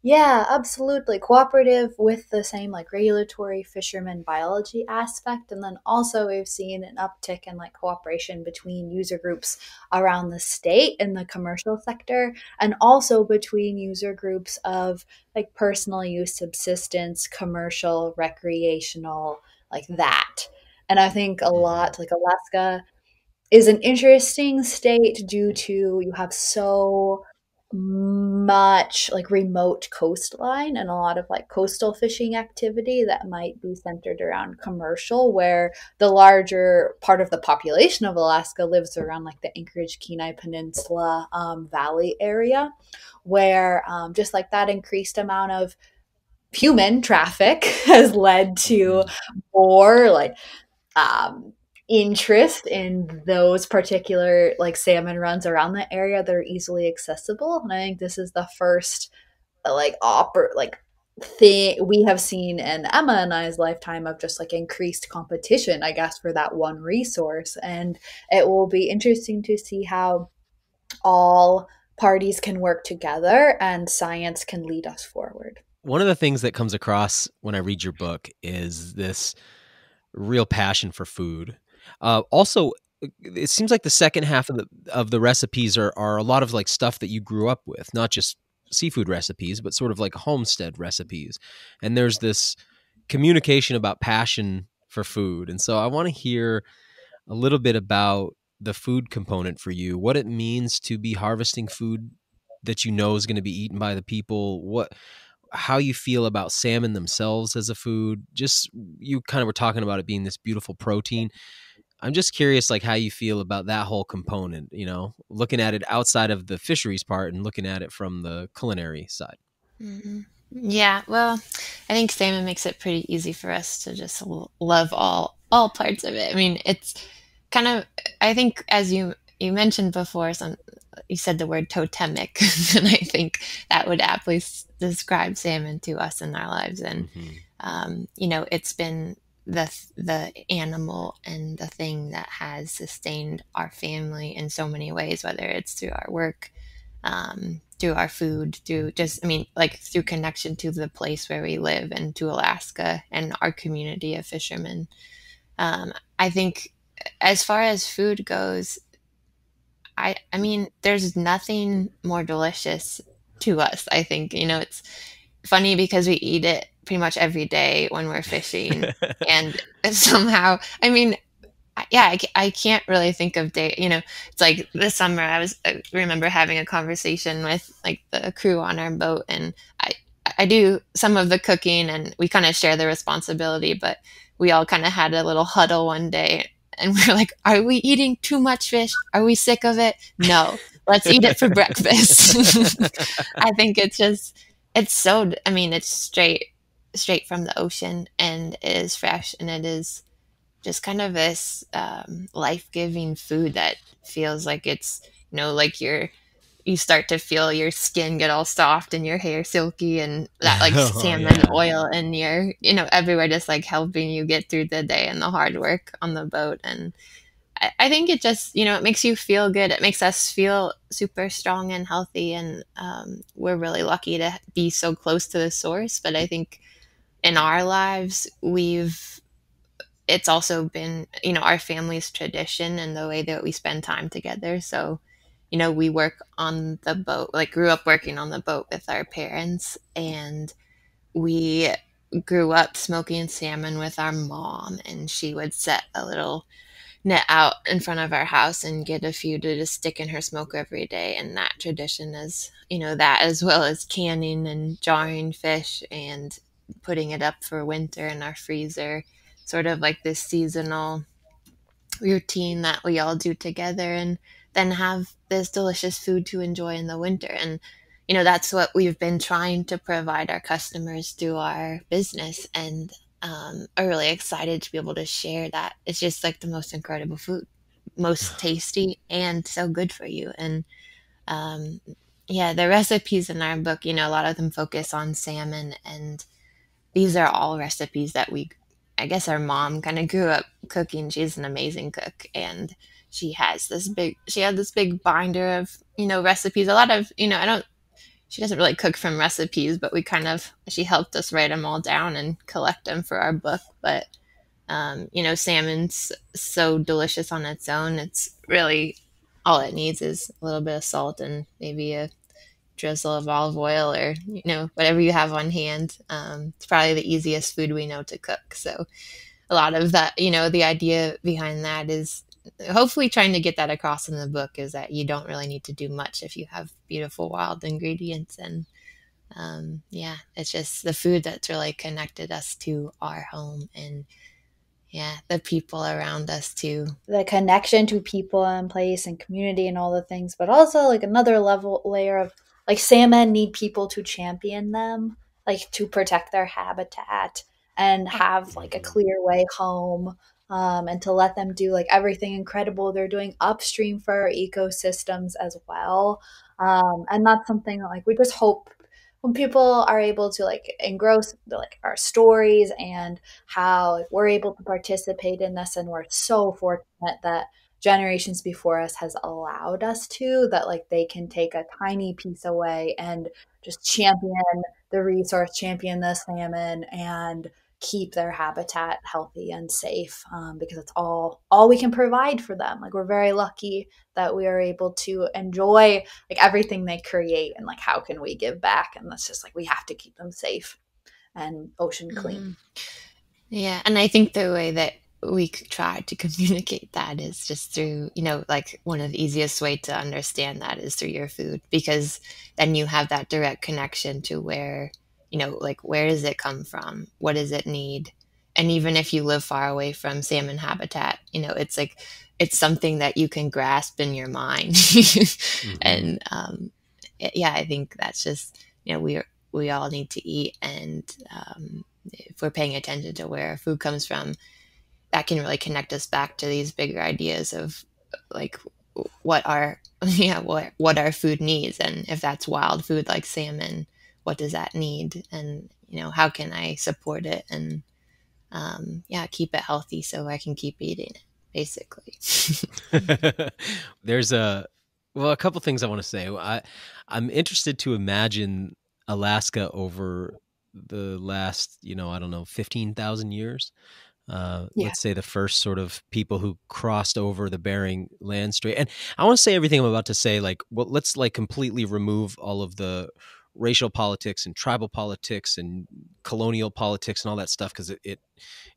Yeah, absolutely. Cooperative with the same like regulatory fisherman biology aspect. And then also we've seen an uptick in like cooperation between user groups around the state in the commercial sector and also between user groups of like personal use, subsistence, commercial, recreational, like that. And I think a Mm-hmm. lot like Alaska is an interesting state due to you have so much like remote coastline and a lot of like coastal fishing activity that might be centered around commercial where the larger part of the population of alaska lives around like the anchorage kenai peninsula um, valley area where um, just like that increased amount of human traffic has led to more like um, interest in those particular like salmon runs around the area that are easily accessible. And i think this is the first like oper like thing we have seen in emma and i's lifetime of just like increased competition i guess for that one resource. And it will be interesting to see how all parties can work together and science can lead us forward. One of the things that comes across when I read your book is this real passion for food. Uh, also, it seems like the second half of the of the recipes are are a lot of like stuff that you grew up with, not just seafood recipes, but sort of like homestead recipes. And there's this communication about passion for food. And so I want to hear a little bit about the food component for you, what it means to be harvesting food that you know is going to be eaten by the people, what how you feel about salmon themselves as a food. Just you kind of were talking about it being this beautiful protein. I'm just curious, like how you feel about that whole component. You know, looking at it outside of the fisheries part and looking at it from the culinary side. hmm Yeah, well, I think salmon makes it pretty easy for us to just love all all parts of it. I mean, it's kind of I think as you you mentioned before, some you said the word totemic, and I think that would aptly s- describe salmon to us in our lives. And hmm um, you know, it's been the the animal and the thing that has sustained our family in so many ways, whether it's through our work, um, through our food, through just I mean, like through connection to the place where we live and to Alaska and our community of fishermen. Um, I think as far as food goes, I I mean, there's nothing more delicious to us. I think you know it's funny because we eat it pretty much every day when we're fishing, and somehow, I mean, yeah, I, I can't really think of day. You know, it's like this summer. I was I remember having a conversation with like the crew on our boat, and I I do some of the cooking, and we kind of share the responsibility. But we all kind of had a little huddle one day, and we were like, "Are we eating too much fish? Are we sick of it? No, let's eat it for breakfast." I think it's just it's so. I mean, it's straight straight from the ocean, and it is fresh, and it is just kind of this um, life-giving food that feels like it's you know like you're you start to feel your skin get all soft and your hair silky and that like Oh, salmon yeah. oil in your you know everywhere just like helping you get through the day and the hard work on the boat. And I, I think it just you know it makes you feel good. It makes us feel super strong and healthy. And um, we're really lucky to be so close to the source. But i think in our lives we've it's also been you know our family's tradition and the way that we spend time together. So you know we work on the boat like grew up working on the boat with our parents and we grew up smoking salmon with our mom and she would set a little net out in front of our house and get a few to just stick in her smoke every day and that tradition is you know that as well as canning and jarring fish and putting it up for winter in our freezer sort of like this seasonal routine that we all do together and then have this delicious food to enjoy in the winter. And you know that's what we've been trying to provide our customers through our business. And um, are really excited to be able to share that. It's just like the most incredible food most tasty and so good for you. And um, yeah the recipes in our book you know a lot of them focus on salmon. And these are all recipes that we i guess our mom kind of grew up cooking. She's an amazing cook. And she has this big she had this big binder of you know recipes a lot of you know i don't she doesn't really cook from recipes, but we kind of she helped us write them all down and collect them for our book. But um, you know, salmon's so delicious on its own. It's really all it needs is a little bit of salt and maybe a drizzle of olive oil or you know whatever you have on hand. Um, it's probably the easiest food we know to cook. So a lot of that, you know, the idea behind that is hopefully trying to get that across in the book is that you don't really need to do much if you have beautiful wild ingredients. And um, yeah it's just the food that's really connected us to our home and yeah the people around us too. The connection to people and place and community and all the things but also like another level layer of like salmon need people to champion them like to protect their habitat and have like a clear way home um, and to let them do like everything incredible they're doing upstream for our ecosystems as well. Um, and that's something that, like we just hope when people are able to like engross like our stories and how like, we're able to participate in this and we're so fortunate that generations before us has allowed us to that like they can take a tiny piece away and just champion the resource champion the salmon and keep their habitat healthy and safe um, because it's all all we can provide for them. Like we're very lucky that we are able to enjoy like everything they create and like how can we give back? And that's just like we have to keep them safe and ocean clean. Mm-hmm. yeah and i think the way that we try to communicate that is just through you know like one of the easiest way to understand that is through your food because then you have that direct connection to where you know, like where does it come from? What does it need? And even if you live far away from salmon habitat, you know, it's like it's something that you can grasp in your mind. mm-hmm. And um, yeah, I think that's just you know we we all need to eat, and um, if we're paying attention to where food comes from, that can really connect us back to these bigger ideas of like what our yeah what what our food needs, and if that's wild food like salmon what does that need? And you know how can i support it? And um, yeah keep it healthy so i can keep eating it basically. There's a well a couple things i want to say i i'm interested to imagine alaska over the last you know i don't know 15,000 years. Uh, yeah. let's say the first sort of people who crossed over the Bering Land Strait. And I want to say everything I'm about to say, like, well, let's like completely remove all of the racial politics and tribal politics and colonial politics and all that stuff because it, it,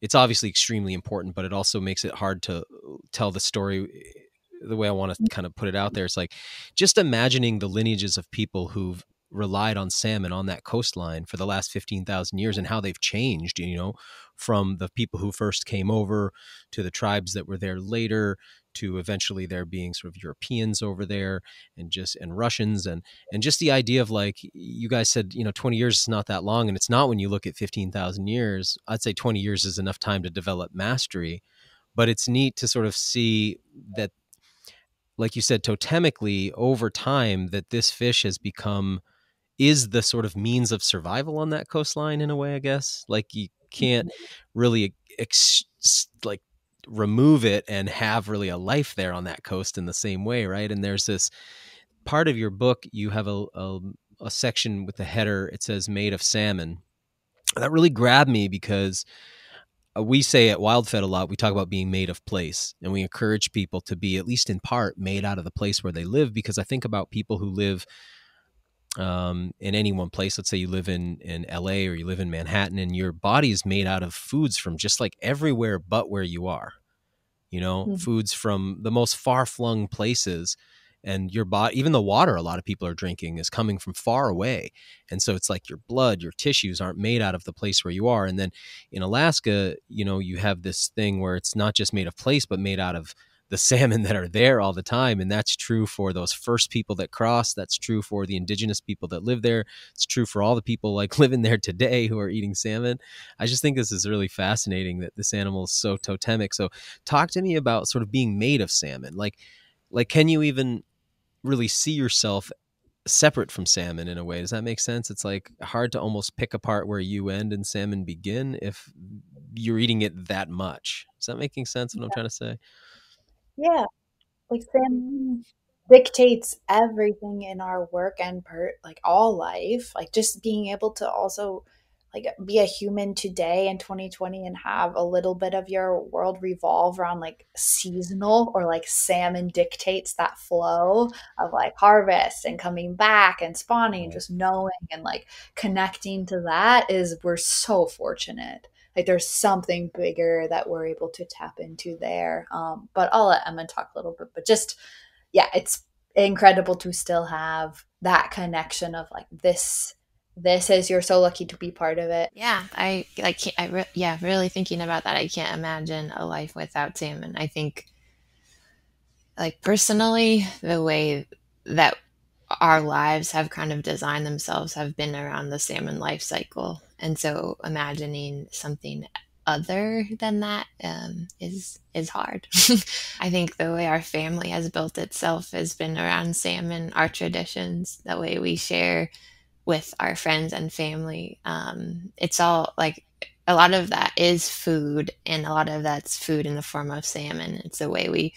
it's obviously extremely important but it also makes it hard to tell the story eh, the way I want to mm. kind of put it out there it's like just imagining the lineages of people who've relied on salmon on that coastline for the last 15,000 years and how they've changed, you know, from the people who first came over to the tribes that were there later to eventually there being sort of Europeans over there and just and Russians and and just the idea of like you guys said you know 20 years is not that long and it's not when you look at 15,000 years I'd say 20 years is enough time to develop mastery but it's neat to sort of see that like you said totemically over time that this fish has become is the sort of means of survival on that coastline in a way I guess like you can't mm-hmm. really ex- like remove it and have really a life there on that coast in the same way, right? And there's this part of your book, you have a, a, a section with the header, it says made of salmon. That really grabbed me because uh, we say at WildFed a lot, we talk about being made of place, and we encourage people to be, at least in part, made out of the place where they live. Because I think about people who live um, in any one place. Let's say you live in in LA or you live in Manhattan, and your body is made out of foods from just like everywhere but where you are. You know, mm-hmm. foods from the most far flung places, and your body, even the water a lot of people are drinking, is coming from far away. And so it's like your blood, your tissues aren't made out of the place where you are. And then in Alaska, you know, you have this thing where it's not just made of place, but made out of the salmon that are there all the time. And that's true for those first people that cross. That's true for the indigenous people that live there. It's true for all the people like living there today who are eating salmon. I just think this is really fascinating that this animal is so totemic. So talk to me about sort of being made of salmon. Like, like, can you even really see yourself separate from salmon in a way. Does that make sense? It's like hard to almost pick apart where you end and salmon begin if you're eating it that much. Is that making sense what yeah. I'm trying to say? Yeah. Like salmon dictates everything in our work and per like all life like just being able to also like be a human today in 2020 and have a little bit of your world revolve around like seasonal or like salmon dictates that flow of like harvest and coming back and spawning and just knowing and like connecting to that is we're so fortunate like there's something bigger that we're able to tap into there. Um, but i'll let emma talk a little bit but just yeah it's incredible to still have that connection of like this this is you're so lucky to be part of it. Yeah i like i re- yeah really thinking about that i can't imagine a life without salmon i think like personally the way that our lives have kind of designed themselves have been around the salmon life cycle and so imagining something other than that um, is is hard. I think the way our family has built itself has been around salmon, our traditions, the way we share with our friends and family. Um, it's all like a lot of that is food, and a lot of that's food in the form of salmon. It's the way we,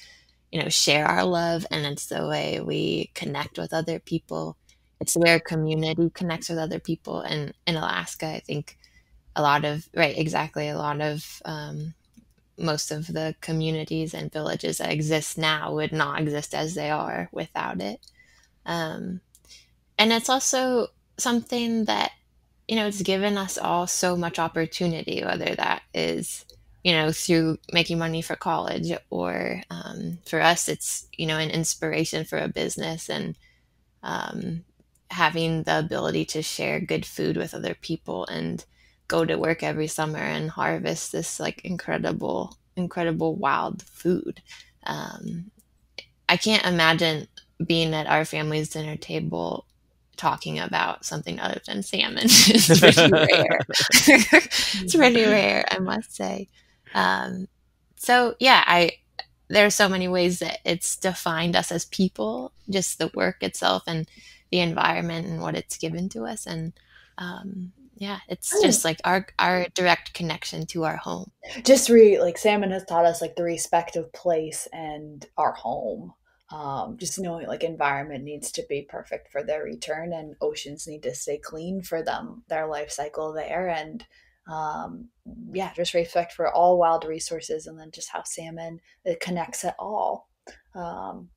you know, share our love, and it's the way we connect with other people. It's where community connects with other people. And in Alaska, I think a lot of right, exactly, a lot of um, most of the communities and villages that exist now would not exist as they are without it. Um, and it's also something that you know it's given us all so much opportunity whether that is you know through making money for college or um, for us it's you know an inspiration for a business and um, having the ability to share good food with other people and go to work every summer and harvest this like incredible incredible wild food um, i can't imagine being at our family's dinner table talking about something other than salmon. it's pretty rare. it's pretty rare, I must say. Um, so yeah, I there are so many ways that it's defined us as people, just the work itself and the environment and what it's given to us, and um, yeah, it's just like our our direct connection to our home. Just re like salmon has taught us like the respect of place and our home. Um, just knowing like environment needs to be perfect for their return and oceans need to stay clean for them their life cycle there. And um, yeah just respect for all wild resources and then just how salmon it connects it all. Um,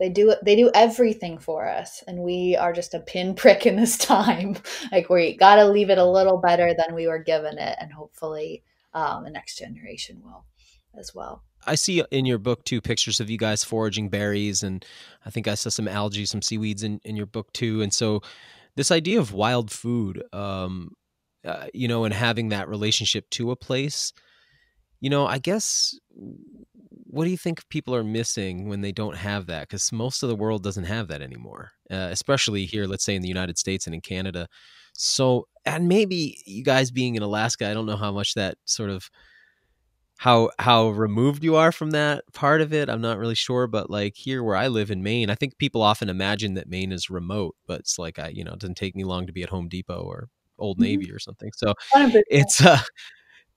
they do they do everything for us and we are just a pinprick in this time like we got to leave it a little better than we were given it and hopefully um, the next generation will as well I see in your book too pictures of you guys foraging berries, and I think I saw some algae, some seaweeds in, in your book too. And so, this idea of wild food, um, uh, you know, and having that relationship to a place, you know, I guess, what do you think people are missing when they don't have that? Because most of the world doesn't have that anymore, uh, especially here, let's say in the United States and in Canada. So, and maybe you guys being in Alaska, I don't know how much that sort of how how removed you are from that part of it i'm not really sure but like here where i live in maine i think people often imagine that maine is remote but it's like i you know it doesn't take me long to be at home depot or old mm-hmm. navy or something so it's uh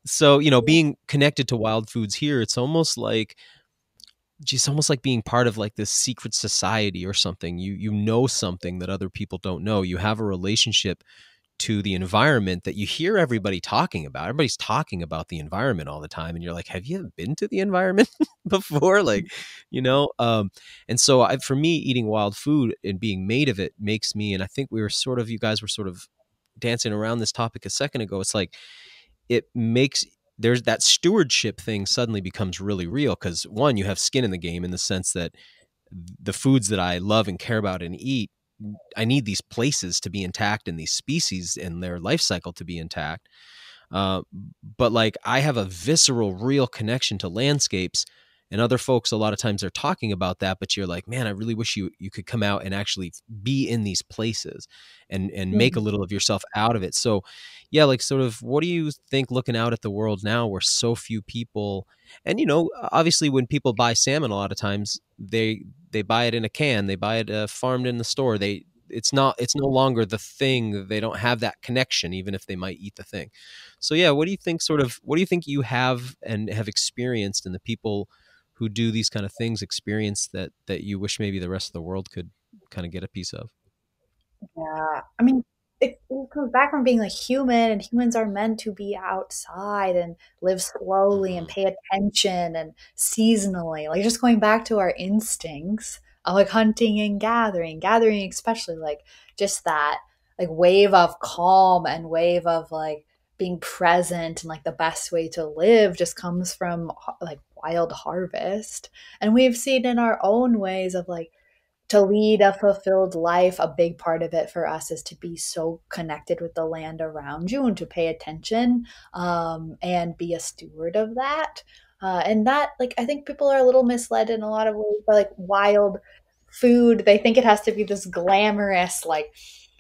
so you know being connected to wild foods here it's almost like just almost like being part of like this secret society or something you you know something that other people don't know you have a relationship to the environment that you hear everybody talking about. Everybody's talking about the environment all the time, and you're like, "Have you been to the environment before?" Like, you know. Um, and so, I, for me, eating wild food and being made of it makes me. And I think we were sort of, you guys were sort of dancing around this topic a second ago. It's like it makes there's that stewardship thing suddenly becomes really real because one, you have skin in the game in the sense that the foods that I love and care about and eat I need these places to be intact and these species and their life cycle to be intact. Uh, but like I have a visceral, real connection to landscapes, and other folks a lot of times are talking about that. But you're like, man, I really wish you you could come out and actually be in these places and and make a little of yourself out of it. So, yeah, like sort of, what do you think looking out at the world now, where so few people, and you know, obviously when people buy salmon, a lot of times they they buy it in a can they buy it uh, farmed in the store they it's not it's no longer the thing they don't have that connection even if they might eat the thing so yeah what do you think sort of what do you think you have and have experienced in the people who do these kind of things experience that that you wish maybe the rest of the world could kind of get a piece of? Yeah, I mean, it, it comes back from being a human, and humans are meant to be outside and live slowly and mm-hmm. pay attention and seasonally. Like just going back to our instincts of like hunting and gathering, gathering especially like just that like wave of calm and wave of like being present and like the best way to live just comes from like wild harvest. And we've seen in our own ways of like to lead a fulfilled life, a big part of it for us is to be so connected with the land around you and to pay attention um, and be a steward of that. Uh, and that, like, I think people are a little misled in a lot of ways by like wild food. They think it has to be this glamorous, like,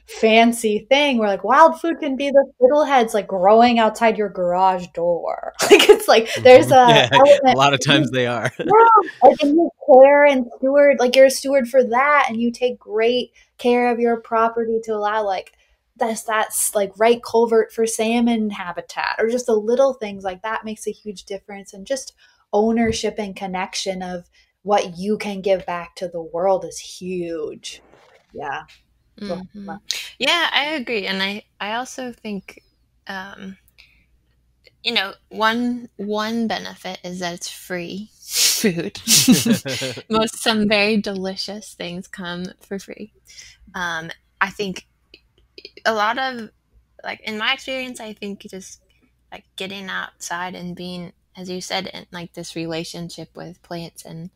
fancy thing where like wild food can be the fiddleheads like growing outside your garage door. Like it's like mm-hmm. there's a yeah, a lot of times they are. yeah, like and you care and steward like you're a steward for that, and you take great care of your property to allow like that's that's like right culvert for salmon habitat or just the little things like that makes a huge difference and just ownership and connection of what you can give back to the world is huge yeah Mm-hmm. Yeah, I agree, and I I also think, um, you know, one one benefit is that it's free food. Most some very delicious things come for free. Um, I think a lot of like in my experience, I think just like getting outside and being, as you said, in like this relationship with plants and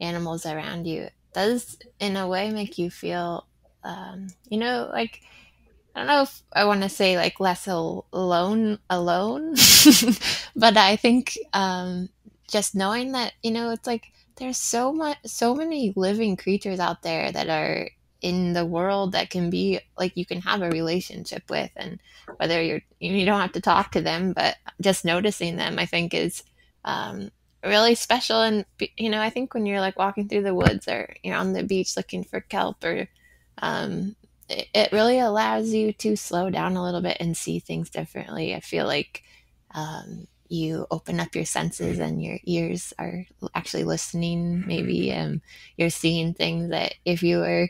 animals around you does in a way make you feel um, you know, like I don't know if I want to say like less alone, alone, but I think um, just knowing that you know it's like there's so much, so many living creatures out there that are in the world that can be like you can have a relationship with, and whether you're you don't have to talk to them, but just noticing them, I think is um, really special. And you know, I think when you're like walking through the woods or you're on the beach looking for kelp or um, it, it, really allows you to slow down a little bit and see things differently. I feel like um, you open up your senses and your ears are actually listening. Maybe um, you're seeing things that if you were,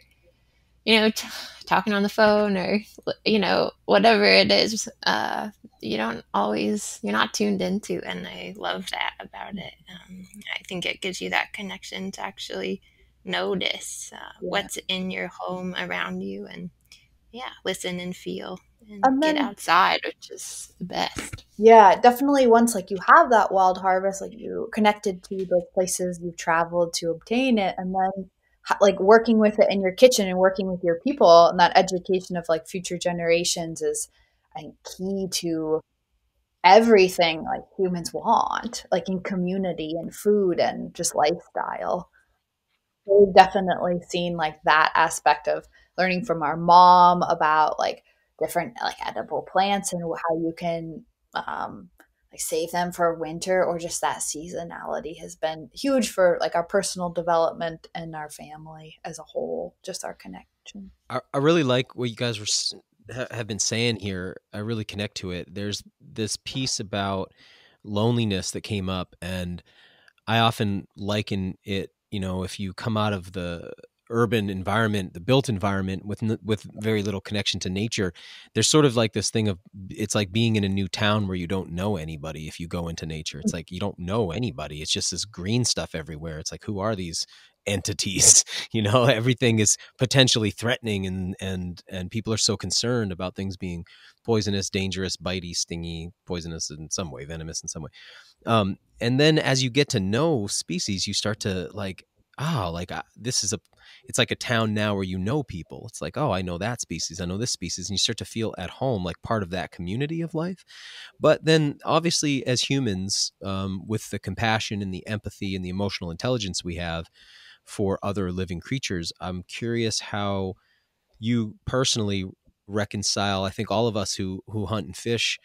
you know, t- talking on the phone or you know whatever it is, uh, you don't always you're not tuned into. And I love that about it. Um, I think it gives you that connection to actually notice uh, yeah. what's in your home around you and yeah listen and feel and, and then, get outside which is the best yeah definitely once like you have that wild harvest like you connected to the places you've traveled to obtain it and then like working with it in your kitchen and working with your people and that education of like future generations is I think key to everything like humans want like in community and food and just lifestyle we've definitely seen like that aspect of learning from our mom about like different like edible plants and how you can um, like save them for winter or just that seasonality has been huge for like our personal development and our family as a whole just our connection. I, I really like what you guys were have been saying here. I really connect to it. There's this piece about loneliness that came up and i often liken it you know if you come out of the urban environment the built environment with with very little connection to nature there's sort of like this thing of it's like being in a new town where you don't know anybody if you go into nature. It's mm. like you don't know anybody. It's just this green stuff everywhere. It's like who are these entities you know everything is potentially threatening and and and people are so concerned about things being poisonous dangerous bitey stingy poisonous in some way venomous in some way. Um, and then as you get to know species you start to like oh like this is a it's like a town now where you know people. It's like oh i know that species i know this species. And you start to feel at home like part of that community of life. But then obviously as humans um, with the compassion and the empathy and the emotional intelligence we have for other living creatures. I'm curious how you personally reconcile. I think all of us who who hunt and fish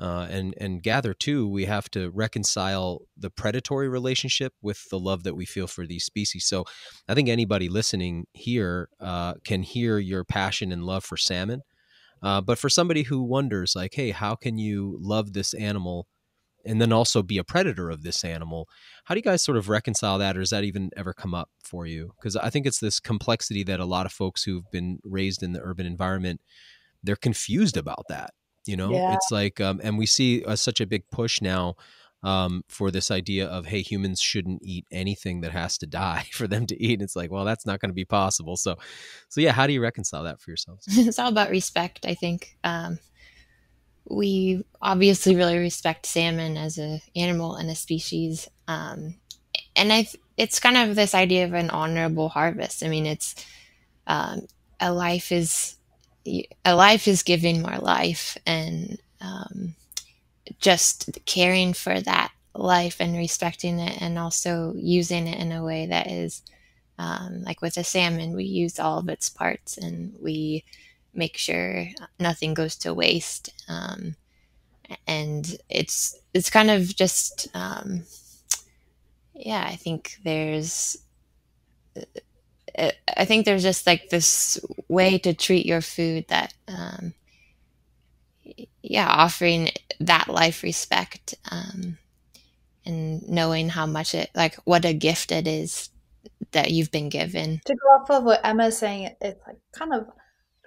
uh, and and gather too, we have to reconcile the predatory relationship with the love that we feel for these species. So, I think anybody listening here uh, can hear your passion and love for salmon. Uh, but for somebody who wonders, like, hey, how can you love this animal and then also be a predator of this animal. How do you guys sort of reconcile that, or does that even ever come up for you? Because I think it's this complexity that a lot of folks who've been raised in the urban environment they're confused about that. You know, Yeah. it's like, um, and we see uh, such a big push now um, for this idea of hey, humans shouldn't eat anything that has to die for them to eat. and It's like, well, that's not going to be possible. So, so yeah, how do you reconcile that for yourselves? it's all about respect, I think. Um, we obviously really respect salmon as a animal and a species, um, and I it's kind of this idea of an honorable harvest. I mean, it's um, a life is a life is giving more life, and um, just caring for that life and respecting it, and also using it in a way that is um, like with a salmon, we use all of its parts and we make sure nothing goes to waste. Um, and it's it's kind of just um, yeah. I think there's uh, I think there's just like this way to treat your food that um, yeah, offering that life respect um, and knowing how much it like what a gift it is that you've been given. to go off of what Emma's saying, it's like kind of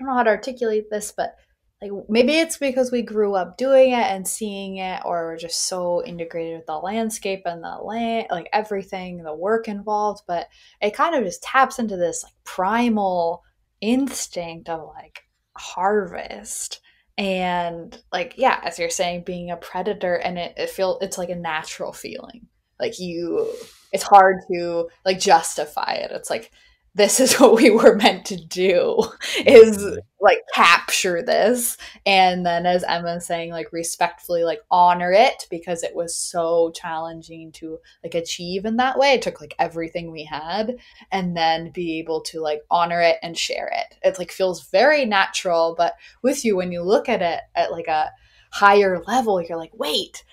don't know how to articulate this, but like maybe it's because we grew up doing it and seeing it, or we're just so integrated with the landscape and the land, like everything, the work involved. But it kind of just taps into this like primal instinct of like harvest and like yeah, as you're saying, being a predator, and it, it feel it's like a natural feeling. Like you, it's hard to like justify it. It's like this is what we were meant to do is like capture this. And then as emma's saying like respectfully like honor it because it was so challenging to like achieve in that way. It took like everything we had. And then be able to like honor it and share it. It like feels very natural but with you when you look at it at like a higher level you're like wait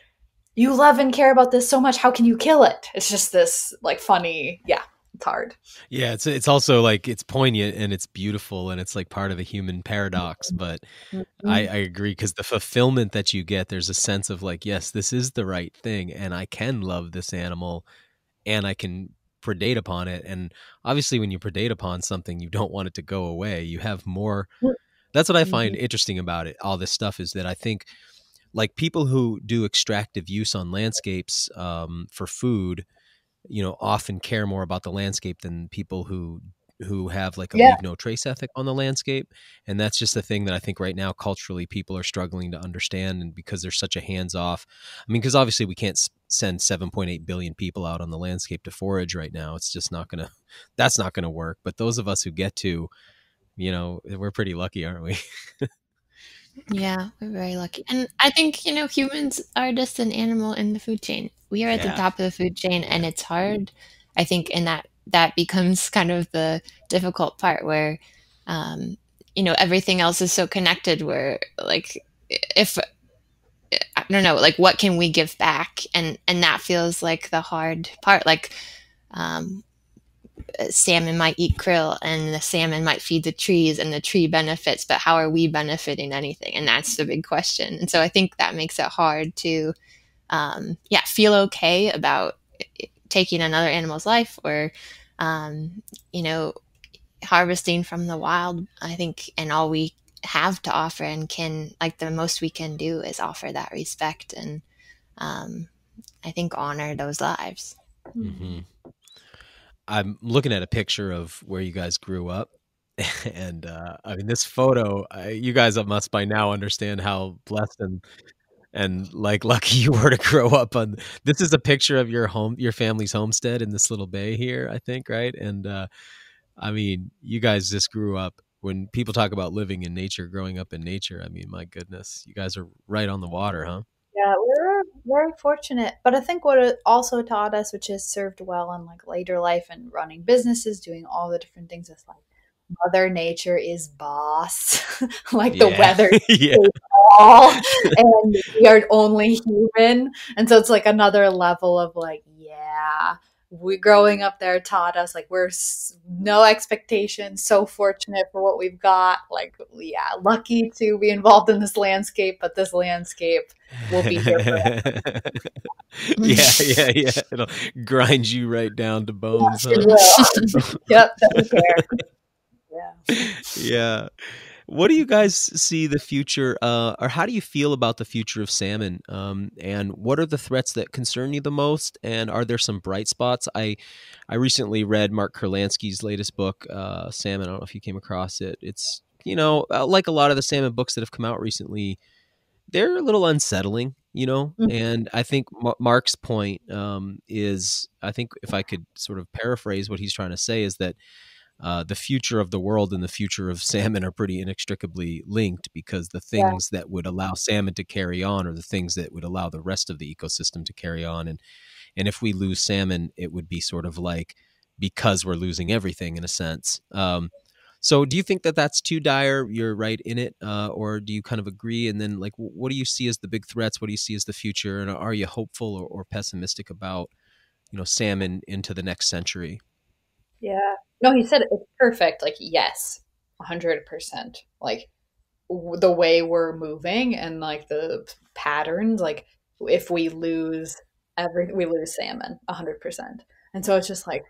you love and care about this so much. How can you kill it? It's just this like funny yeah it's hard Yeah, it's it's also like it's poignant and it's beautiful and it's like part of the human paradox. Mm-hmm. But I, mm-hmm. I agree because the fulfillment that you get, there's a sense of like, yes, this is the right thing, and I can love this animal, and I can predate upon it. And obviously, when you predate upon something, you don't want it to go away. You have more. That's what I find mm-hmm. interesting about it. All this stuff is that I think, like people who do extractive use on landscapes um, for food you know often care more about the landscape than people who who have like a Yeah. leave no trace ethic on the landscape and that's just the thing that i think right now culturally people are struggling to understand and because there's such a hands off i mean because obviously we can't send 7.8 billion people out on the landscape to forage right now it's just not gonna that's not gonna work but those of us who get to you know we're pretty lucky aren't we Yeah, we're very lucky. And I think, you know, humans are just an animal in the food chain. We are at Yeah. the top of the food chain and it's hard. I think and that that becomes kind of the difficult part where um you know, everything else is so connected where like if I don't know, like what can we give back? And and that feels like the hard part. Like um salmon might eat krill and the salmon might feed the trees and the tree benefits but how are we benefiting anything? And that's the big question. And so i think that makes it hard to um, yeah feel okay about taking another animal's life or um, you know harvesting from the wild. I think and all we have to offer and can like the most we can do is offer that respect and um, i think honor those lives. Hmm I'm looking at a picture of where you guys grew up, and uh, I mean, this photo. Uh, you guys must by now understand how blessed and and like lucky you were to grow up on. This is a picture of your home, your family's homestead in this little bay here, I think, right? And uh, I mean, you guys just grew up. When people talk about living in nature, growing up in nature, I mean, my goodness, you guys are right on the water, huh? Yeah, we were very fortunate. But I think what it also taught us, which has served well in like later life and running businesses, doing all the different things, is like Mother Nature is boss. like the weather yeah, all and we are only human. And so it's like another level of like, yeah, we growing up there taught us like we're no expectations, so fortunate for what we've got. Like, yeah, lucky to be involved in this landscape, but this landscape will be here yeah, yeah, yeah. It'll grind you right down to bones. Yeah, huh? yep, Yeah. Yeah. What do you guys see the future, uh, or how do you feel about the future of salmon? Um, and what are the threats that concern you the most? And are there some bright spots? I, I recently read Mark Kurlansky's latest book, uh, Salmon. I don't know if you came across it. It's you know uh, like a lot of the salmon books that have come out recently, they're a little unsettling. You know, mm-hmm. and I think Mark's point um, is, I think if I could sort of paraphrase what he's trying to say is that uh, the future of the world and the future of salmon are pretty inextricably linked because the things yeah. that would allow salmon to carry on are the things that would allow the rest of the ecosystem to carry on. And and if we lose salmon it would be sort of like because we're losing everything in a sense. Um, so do you think that that's too dire? You're right in it uh, or do you kind of agree? And then like what do you see as the big threats? What do you see as the future? And are you hopeful or, or pessimistic about you know salmon into the next century yeah no, he said it's perfect. Like, yes, 100%. Like, w- the way we're moving and like the patterns, like, if we lose every, we lose salmon 100%. And so it's just like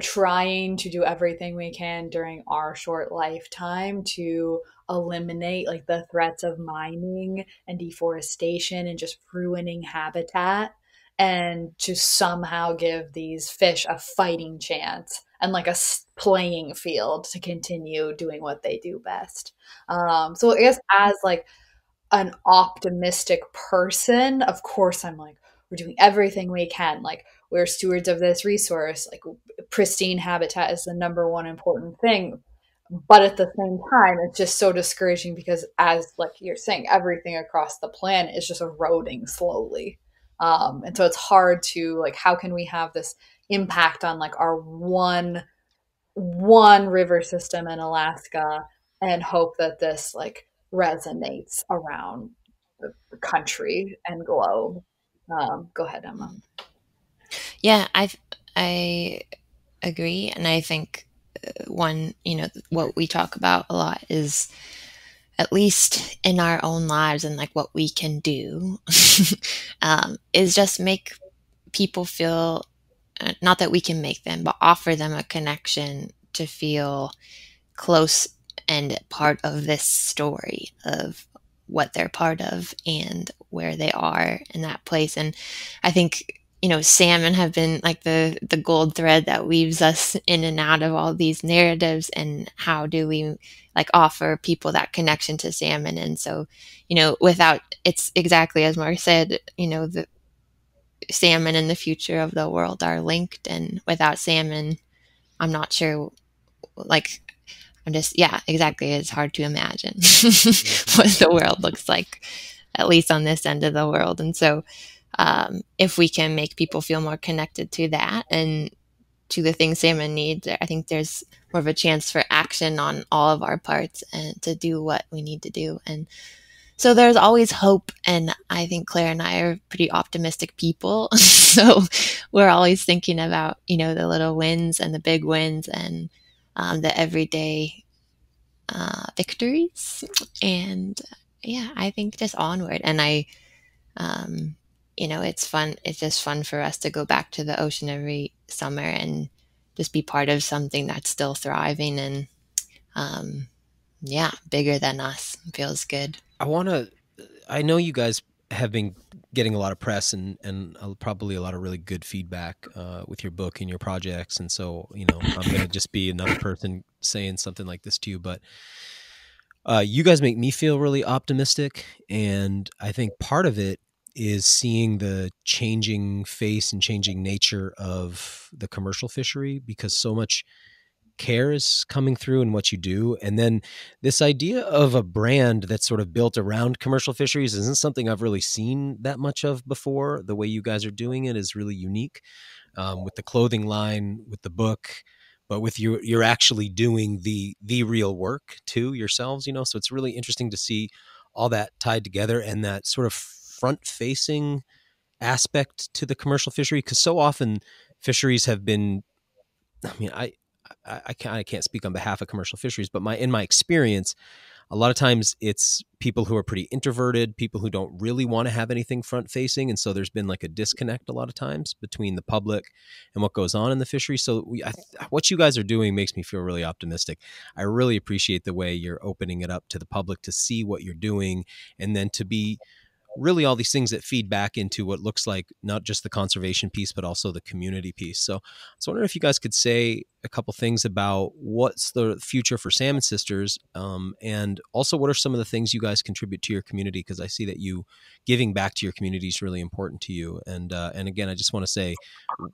trying to do everything we can during our short lifetime to eliminate like the threats of mining and deforestation and just ruining habitat and to somehow give these fish a fighting chance and like a playing field to continue doing what they do best. Um, so I guess as like an optimistic person, of course, I'm like, we're doing everything we can. Like we're stewards of this resource. Like pristine habitat is the number one important thing. But at the same time, it's just so discouraging because, as like you're saying, everything across the planet is just eroding slowly. Um, and so it's hard to like, how can we have this impact on like our one one river system in Alaska and hope that this like resonates around the country and globe. Um, go ahead, Emma. Yeah, I I agree, and I think uh, one you know what we talk about a lot is at least in our own lives and like what we can do um, is just make people feel Uh, not that we can make them, but offer them a connection to feel close and part of this story of what they're part of and where they are in that place. And I think, you know, salmon have been like the, the gold thread that weaves us in and out of all these narratives. And how do we like offer people that connection to salmon? And so, you know, without it's exactly as Mark said, you know, the, salmon and the future of the world are linked and without salmon i'm not sure like i'm just yeah exactly it's hard to imagine what the world looks like at least on this end of the world and so um, if we can make people feel more connected to that and to the things salmon needs i think there's more of a chance for action on all of our parts and to do what we need to do and so there's always hope. And I think Claire and I are pretty optimistic people. so we're always thinking about, you know, the little wins and the big wins and um, the everyday uh, victories. And yeah, I think just onward. And I, um, you know, it's fun. It's just fun for us to go back to the ocean every summer and just be part of something that's still thriving and, um, yeah, bigger than us. Feels good. I want to. I know you guys have been getting a lot of press and and probably a lot of really good feedback uh, with your book and your projects, and so you know I'm going to just be another person saying something like this to you, but. Uh, you guys make me feel really optimistic, and I think part of it is seeing the changing face and changing nature of the commercial fishery because so much care is coming through in what you do. And then this idea of a brand that's sort of built around commercial fisheries isn't something I've really seen that much of before. The way you guys are doing it is really unique um, with the clothing line, with the book. But with you, you're actually doing the the real work too yourselves, you know. So it's really interesting to see all that tied together and that sort of front facing aspect to the commercial fishery because so often fisheries have been. I mean, I I, can't can't speak on behalf of commercial fisheries, but my in my experience, a lot of times it's people who are pretty introverted, people who don't really want to have anything front facing, and so there's been like a disconnect a lot of times between the public and what goes on in the fishery. So we, I, what you guys are doing makes me feel really optimistic. I really appreciate the way you're opening it up to the public to see what you're doing, and then to be really all these things that feed back into what looks like not just the conservation piece but also the community piece. So i was wondering if you guys could say a couple things about what's the future for salmon sisters um, and also what are some of the things you guys contribute to your community? Because i see that you giving back to your community is really important to you. And uh, and again i just want to say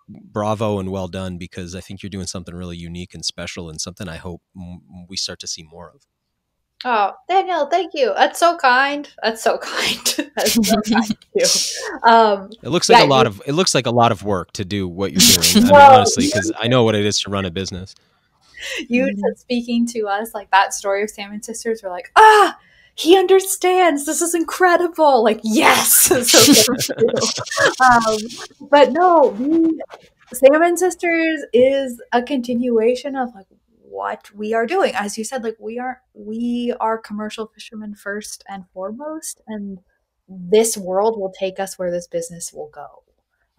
bravo and well done because i think you're doing something really unique and special and something i hope we start to see more of Oh, Daniel, thank you. That's so kind. That's so kind. That's so kind um, it looks like yeah, a lot of it looks like a lot of work to do what you're doing. I mean, well, honestly, because I know what it is to run a business. You mm-hmm. speaking to us like that story of Salmon Sisters. We're like, ah, he understands. This is incredible. Like, yes. so um, but no, we Salmon Sisters is a continuation of like what we are doing. As you said, like we are we are commercial fishermen first and foremost, and this world will take us where this business will go.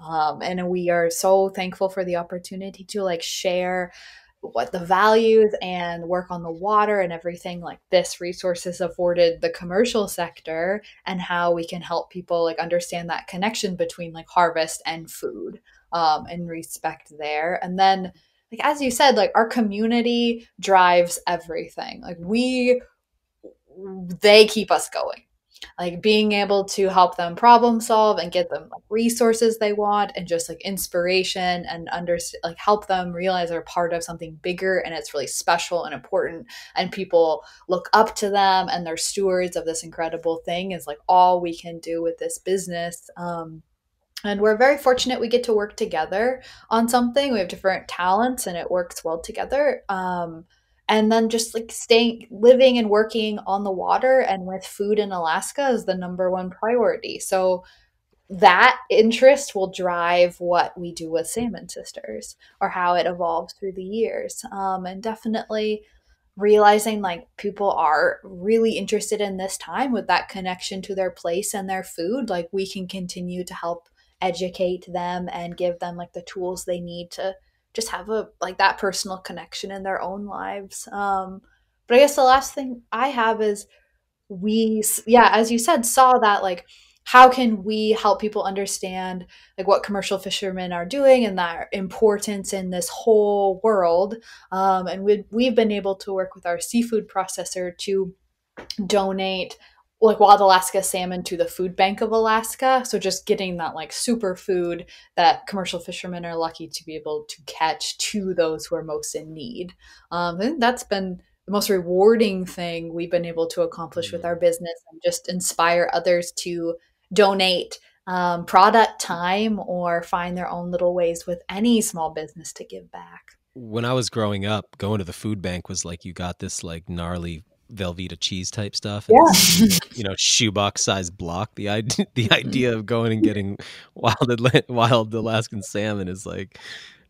Um, and we are so thankful for the opportunity to like share what the values and work on the water and everything like this resources afforded the commercial sector and how we can help people like understand that connection between like harvest and food um, and respect there and then like as you said like our community drives everything. Like we they keep us going. Like being able to help them problem solve and get them like resources they want and just like inspiration and under like help them realize they're part of something bigger and it's really special and important and people look up to them and they're stewards of this incredible thing is like all we can do with this business. Um and we're very fortunate we get to work together on something. We have different talents and it works well together. Um, and then just like staying living and working on the water and with food in alaska is the number one priority. So that interest will drive what we do with salmon sisters or how it evolves through the years. Um, and definitely realizing like people are really interested in this time with that connection to their place and their food like we can continue to help educate them and give them like the tools they need to just have a like that personal connection in their own lives um but i guess the last thing i have is we yeah as you said saw that like how can we help people understand like what commercial fishermen are doing and their importance in this whole world um, and we, we've been able to work with our seafood processor to donate like wild Alaska salmon to the food bank of Alaska. So just getting that like super food that commercial fishermen are lucky to be able to catch to those who are most in need. Um, that's been the most rewarding thing we've been able to accomplish with our business and just inspire others to donate um, product time or find their own little ways with any small business to give back. When I was growing up, going to the food bank was like you got this like gnarly Velveeta cheese type stuff. And yeah. you know, shoebox size block. The idea, the idea of going and getting wild wild Alaskan salmon is like,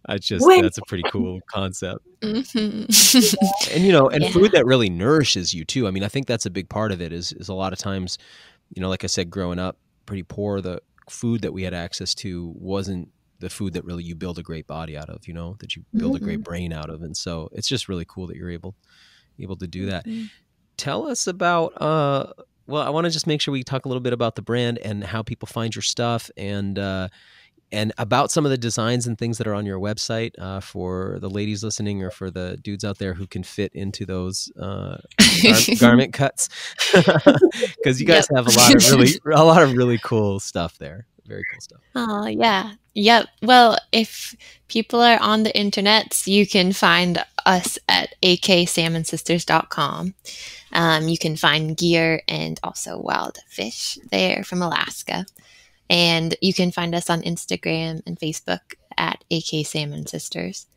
I just Wait. that's a pretty cool concept. Mm-hmm. and you know, and yeah. food that really nourishes you too. I mean, I think that's a big part of it. Is is a lot of times, you know, like I said, growing up pretty poor, the food that we had access to wasn't the food that really you build a great body out of. You know, that you build mm-hmm. a great mm-hmm. brain out of, and so it's just really cool that you're able able to do that. Mm-hmm tell us about uh well i want to just make sure we talk a little bit about the brand and how people find your stuff and uh and about some of the designs and things that are on your website uh, for the ladies listening or for the dudes out there who can fit into those uh, gar- garment cuts because you guys yep. have a lot of really a lot of really cool stuff there very cool stuff. Oh, yeah. Yep. Well, if people are on the internet, you can find us at aksalmonsisters.com. Um, you can find gear and also wild fish there from Alaska. And you can find us on Instagram and Facebook at AK Sisters.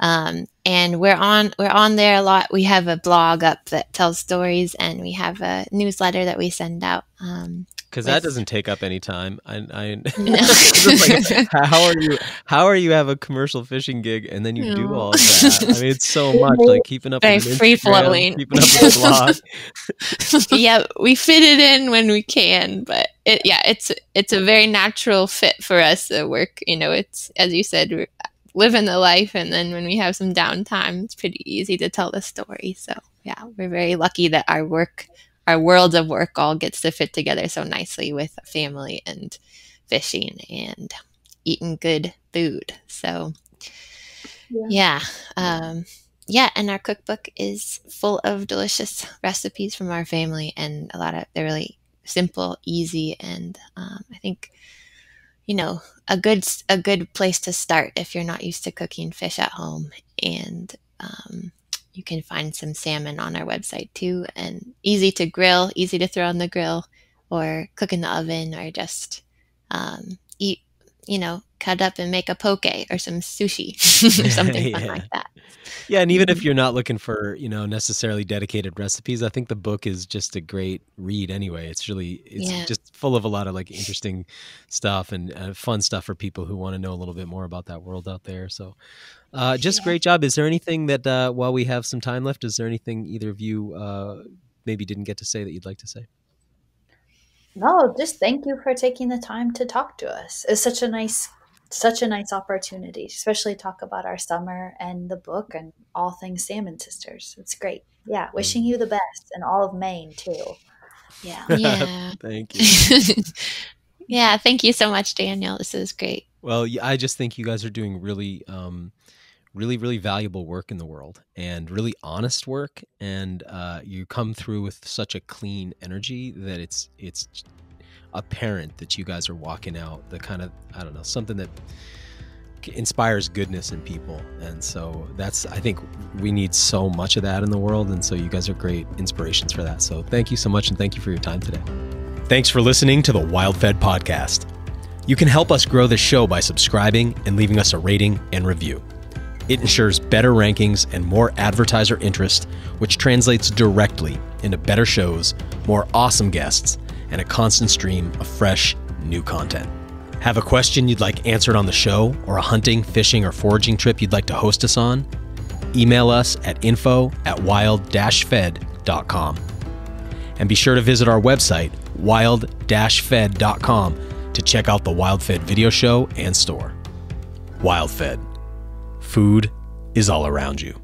Um, and we're on we're on there a lot. We have a blog up that tells stories, and we have a newsletter that we send out. Um, because that doesn't take up any time. I, I like, how are you? How are you have a commercial fishing gig and then you no. do all of that? I mean, it's so much like keeping up very free flowing, keeping up with the blog. yeah, we fit it in when we can, but it, yeah, it's it's a very natural fit for us to work. You know, it's as you said, we're living the life, and then when we have some downtime, it's pretty easy to tell the story. So yeah, we're very lucky that our work our world of work all gets to fit together so nicely with family and fishing and eating good food. So, yeah. yeah. Um, yeah, and our cookbook is full of delicious recipes from our family, and a lot of they're really simple, easy, and um, I think you know a good a good place to start if you're not used to cooking fish at home. And um, you can find some salmon on our website too, and easy to grill, easy to throw on the grill, or cook in the oven, or just um, eat. You know, cut up and make a poke or some sushi or something yeah. fun like that. Yeah, and even mm-hmm. if you're not looking for you know necessarily dedicated recipes, I think the book is just a great read anyway. It's really it's yeah. just full of a lot of like interesting stuff and uh, fun stuff for people who want to know a little bit more about that world out there. So uh, just yeah. great job. Is there anything that uh, while we have some time left, is there anything either of you uh, maybe didn't get to say that you'd like to say? No, just thank you for taking the time to talk to us. It's such a nice, such a nice opportunity, especially talk about our summer and the book and all things Salmon Sisters. It's great. Yeah, wishing you the best and all of Maine too. Yeah. Yeah. thank you. yeah, thank you so much, Daniel. This is great. Well, I just think you guys are doing really um, really really valuable work in the world and really honest work and uh, you come through with such a clean energy that it's it's apparent that you guys are walking out the kind of i don't know something that inspires goodness in people. And so that's i think we need so much of that in the world and so you guys are great inspirations for that. So thank you so much and thank you for your time today. Thanks for listening to the wild fed podcast. You can help us grow the show by subscribing and leaving us a rating and review it ensures better rankings and more advertiser interest, which translates directly into better shows, more awesome guests, and a constant stream of fresh, new content. Have a question you'd like answered on the show, or a hunting, fishing, or foraging trip you'd like to host us on? Email us at info at wild-fed.com. And be sure to visit our website, wild-fed.com, to check out the Wild Fed video show and store. Wild Fed Food is all around you.